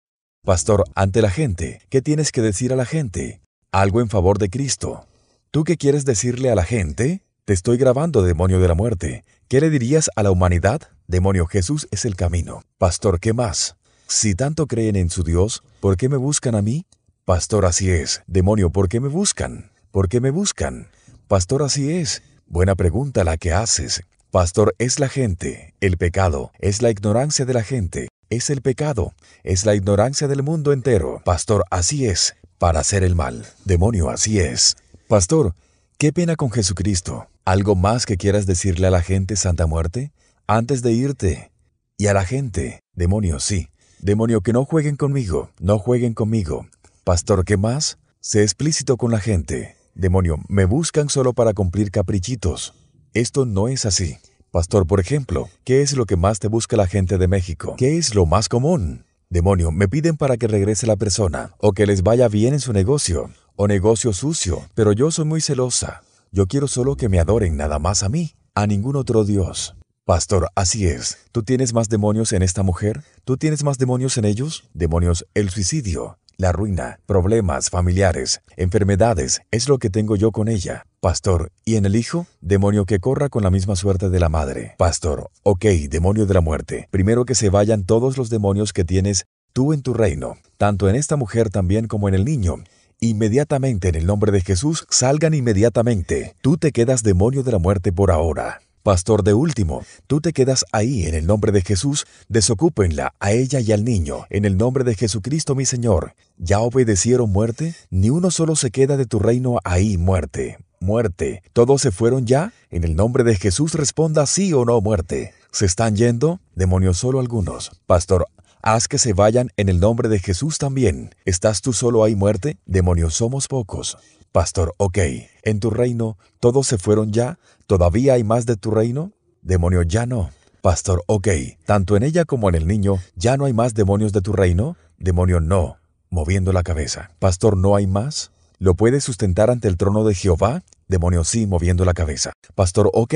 Pastor, ante la gente, ¿qué tienes que decir a la gente? Algo en favor de Cristo. ¿Tú qué quieres decirle a la gente? Te estoy grabando, demonio de la muerte. ¿Qué le dirías a la humanidad? Demonio, Jesús es el camino. Pastor, ¿qué más? Si tanto creen en su Dios, ¿por qué me buscan a mí? Pastor, así es. Demonio, ¿por qué me buscan? ¿Por qué me buscan? Pastor, así es. Buena pregunta la que haces. Pastor, es la gente, el pecado, es la ignorancia de la gente, es el pecado, es la ignorancia del mundo entero. Pastor, así es, para hacer el mal. Demonio, así es. Pastor, qué pena con Jesucristo. ¿Algo más que quieras decirle a la gente, Santa Muerte? Antes de irte. Y a la gente, demonio, sí. Demonio, que no jueguen conmigo, no jueguen conmigo. Pastor, ¿qué más? Sé explícito con la gente. Demonio, me buscan solo para cumplir caprichitos. Esto no es así. Pastor, por ejemplo, ¿qué es lo que más te busca la gente de México? ¿Qué es lo más común? Demonio, me piden para que regrese la persona, o que les vaya bien en su negocio, o negocio sucio, pero yo soy muy celosa. Yo quiero solo que me adoren nada más a mí, a ningún otro Dios. Pastor, así es. ¿Tú tienes más demonios en esta mujer? ¿Tú tienes más demonios en ellos? Demonios, el suicidio, la ruina, problemas familiares, enfermedades, es lo que tengo yo con ella. Pastor, ¿y en el hijo? Demonio que corra con la misma suerte de la madre. Pastor, ok, demonio de la muerte. Primero que se vayan todos los demonios que tienes tú en tu reino, tanto en esta mujer también como en el niño. Inmediatamente en el nombre de Jesús, salgan inmediatamente. Tú te quedas demonio de la muerte por ahora. Pastor de último, tú te quedas ahí en el nombre de Jesús, desocúpenla a ella y al niño, en el nombre de Jesucristo mi Señor. ¿Ya obedecieron muerte? Ni uno solo se queda de tu reino ahí, muerte. Muerte. ¿Todos se fueron ya? En el nombre de Jesús responda sí o no muerte. ¿Se están yendo? Demonios solo algunos. Pastor, haz que se vayan en el nombre de Jesús también. ¿Estás tú solo ahí muerte? Demonios somos pocos. Pastor, ok, en tu reino, ¿todos se fueron ya? ¿Todavía hay más de tu reino? Demonio, ya no. Pastor, ok, tanto en ella como en el niño, ¿ya no hay más demonios de tu reino? Demonio, no. Moviendo la cabeza. Pastor, ¿no hay más? ¿Lo puedes sustentar ante el trono de Jehová? Demonio, sí, moviendo la cabeza. Pastor, ok.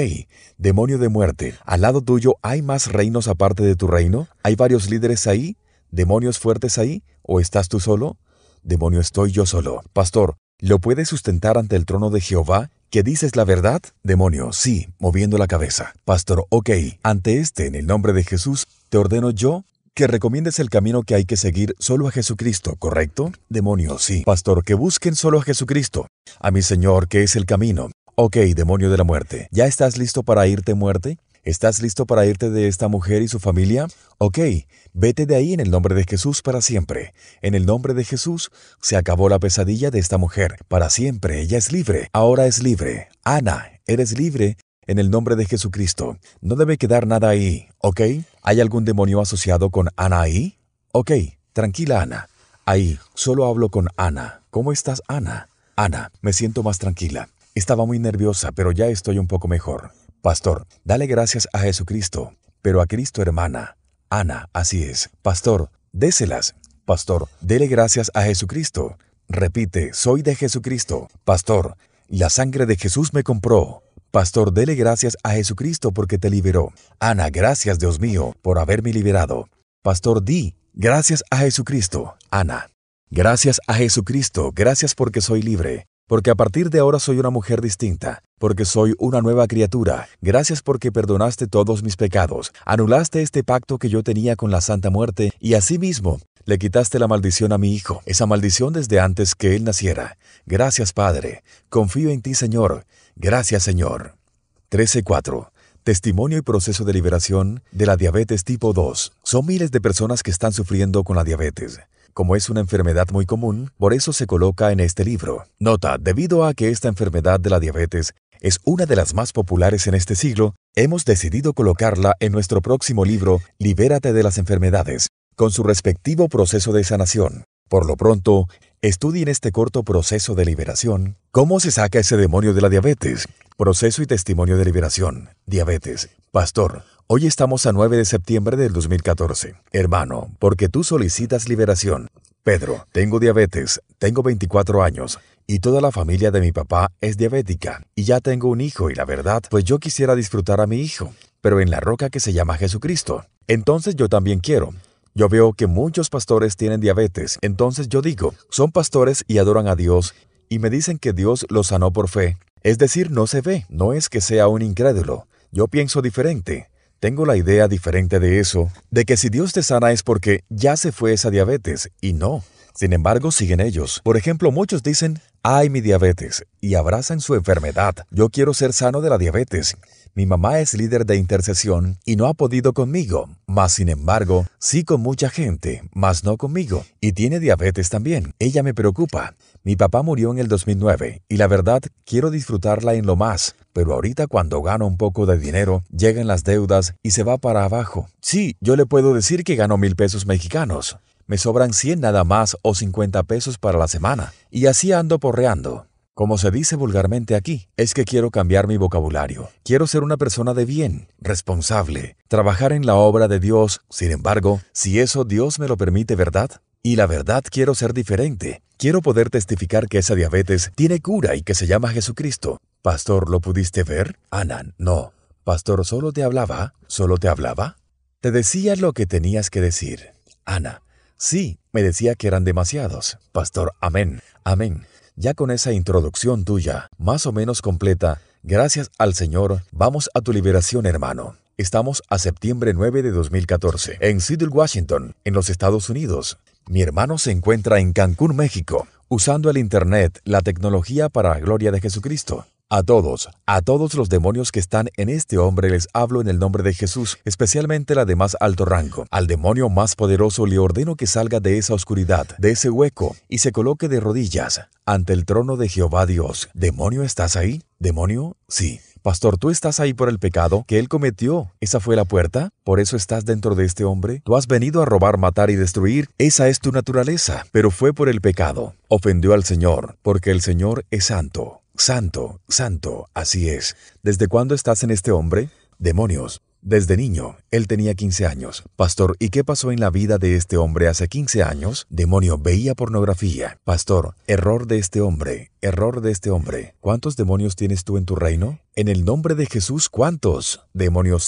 Demonio de muerte, ¿al lado tuyo hay más reinos aparte de tu reino? ¿Hay varios líderes ahí? ¿Demonios fuertes ahí? ¿O estás tú solo? Demonio, estoy yo solo. Pastor, ¿Lo puedes sustentar ante el trono de Jehová? ¿Que dices la verdad? Demonio, sí, moviendo la cabeza. Pastor, ok, ante este, en el nombre de Jesús, te ordeno yo que recomiendes el camino que hay que seguir solo a Jesucristo, ¿correcto? Demonio, sí. Pastor, que busquen solo a Jesucristo. A mi Señor, que es el camino. Ok, demonio de la muerte, ¿ya estás listo para irte muerte? ¿Estás listo para irte de esta mujer y su familia? Ok, vete de ahí en el nombre de Jesús para siempre. En el nombre de Jesús se acabó la pesadilla de esta mujer. Para siempre, ella es libre. Ahora es libre. Ana, eres libre en el nombre de Jesucristo. No debe quedar nada ahí, ¿ok? ¿Hay algún demonio asociado con Ana ahí? Ok, tranquila Ana. Ahí, solo hablo con Ana. ¿Cómo estás, Ana? Ana, me siento más tranquila. Estaba muy nerviosa, pero ya estoy un poco mejor. Pastor, dale gracias a Jesucristo, pero a Cristo hermana. Ana, así es. Pastor, déselas. Pastor, dele gracias a Jesucristo. Repite, soy de Jesucristo. Pastor, la sangre de Jesús me compró. Pastor, dele gracias a Jesucristo porque te liberó. Ana, gracias Dios mío por haberme liberado. Pastor, di, gracias a Jesucristo. Ana, gracias a Jesucristo, gracias porque soy libre porque a partir de ahora soy una mujer distinta, porque soy una nueva criatura. Gracias porque perdonaste todos mis pecados, anulaste este pacto que yo tenía con la Santa Muerte y asimismo le quitaste la maldición a mi hijo, esa maldición desde antes que él naciera. Gracias, Padre. Confío en ti, Señor. Gracias, Señor. 13.4. Testimonio y proceso de liberación de la diabetes tipo 2. Son miles de personas que están sufriendo con la diabetes. Como es una enfermedad muy común, por eso se coloca en este libro. Nota, debido a que esta enfermedad de la diabetes es una de las más populares en este siglo, hemos decidido colocarla en nuestro próximo libro, Libérate de las enfermedades, con su respectivo proceso de sanación. Por lo pronto, estudien este corto proceso de liberación. ¿Cómo se saca ese demonio de la diabetes? Proceso y testimonio de liberación. Diabetes. Pastor, Hoy estamos a 9 de septiembre del 2014. Hermano, porque tú solicitas liberación. Pedro, tengo diabetes, tengo 24 años y toda la familia de mi papá es diabética y ya tengo un hijo y la verdad, pues yo quisiera disfrutar a mi hijo, pero en la roca que se llama Jesucristo. Entonces yo también quiero. Yo veo que muchos pastores tienen diabetes, entonces yo digo, son pastores y adoran a Dios y me dicen que Dios los sanó por fe. Es decir, no se ve, no es que sea un incrédulo. Yo pienso diferente. Tengo la idea diferente de eso, de que si Dios te sana es porque ya se fue esa diabetes, y no. Sin embargo, siguen ellos. Por ejemplo, muchos dicen, ay mi diabetes, y abrazan su enfermedad. Yo quiero ser sano de la diabetes. Mi mamá es líder de intercesión y no ha podido conmigo, mas sin embargo, sí con mucha gente, mas no conmigo. Y tiene diabetes también. Ella me preocupa. Mi papá murió en el 2009 y la verdad quiero disfrutarla en lo más, pero ahorita cuando gano un poco de dinero, llegan las deudas y se va para abajo. Sí, yo le puedo decir que gano mil pesos mexicanos. Me sobran 100 nada más o 50 pesos para la semana. Y así ando porreando. Como se dice vulgarmente aquí, es que quiero cambiar mi vocabulario. Quiero ser una persona de bien, responsable, trabajar en la obra de Dios. Sin embargo, si eso Dios me lo permite, ¿verdad? Y la verdad quiero ser diferente. Quiero poder testificar que esa diabetes tiene cura y que se llama Jesucristo. Pastor, ¿lo pudiste ver? Ana, no. Pastor, ¿solo te hablaba? ¿Solo te hablaba? Te decía lo que tenías que decir. Ana, sí, me decía que eran demasiados. Pastor, amén, amén. Ya con esa introducción tuya, más o menos completa, gracias al Señor, vamos a tu liberación, hermano. Estamos a septiembre 9 de 2014, en Seattle, Washington, en los Estados Unidos. Mi hermano se encuentra en Cancún, México, usando el Internet, la tecnología para la gloria de Jesucristo. A todos, a todos los demonios que están en este hombre les hablo en el nombre de Jesús, especialmente la de más alto rango. Al demonio más poderoso le ordeno que salga de esa oscuridad, de ese hueco, y se coloque de rodillas ante el trono de Jehová Dios. ¿Demonio estás ahí? ¿Demonio? Sí. Pastor, ¿tú estás ahí por el pecado que él cometió? ¿Esa fue la puerta? ¿Por eso estás dentro de este hombre? Tú has venido a robar, matar y destruir. Esa es tu naturaleza. Pero fue por el pecado. Ofendió al Señor, porque el Señor es santo. Santo, santo, así es. ¿Desde cuándo estás en este hombre? Demonios. Desde niño, él tenía 15 años. Pastor, ¿y qué pasó en la vida de este hombre hace 15 años? Demonio, veía pornografía. Pastor, error de este hombre, error de este hombre. ¿Cuántos demonios tienes tú en tu reino? En el nombre de Jesús, ¿cuántos? Demonios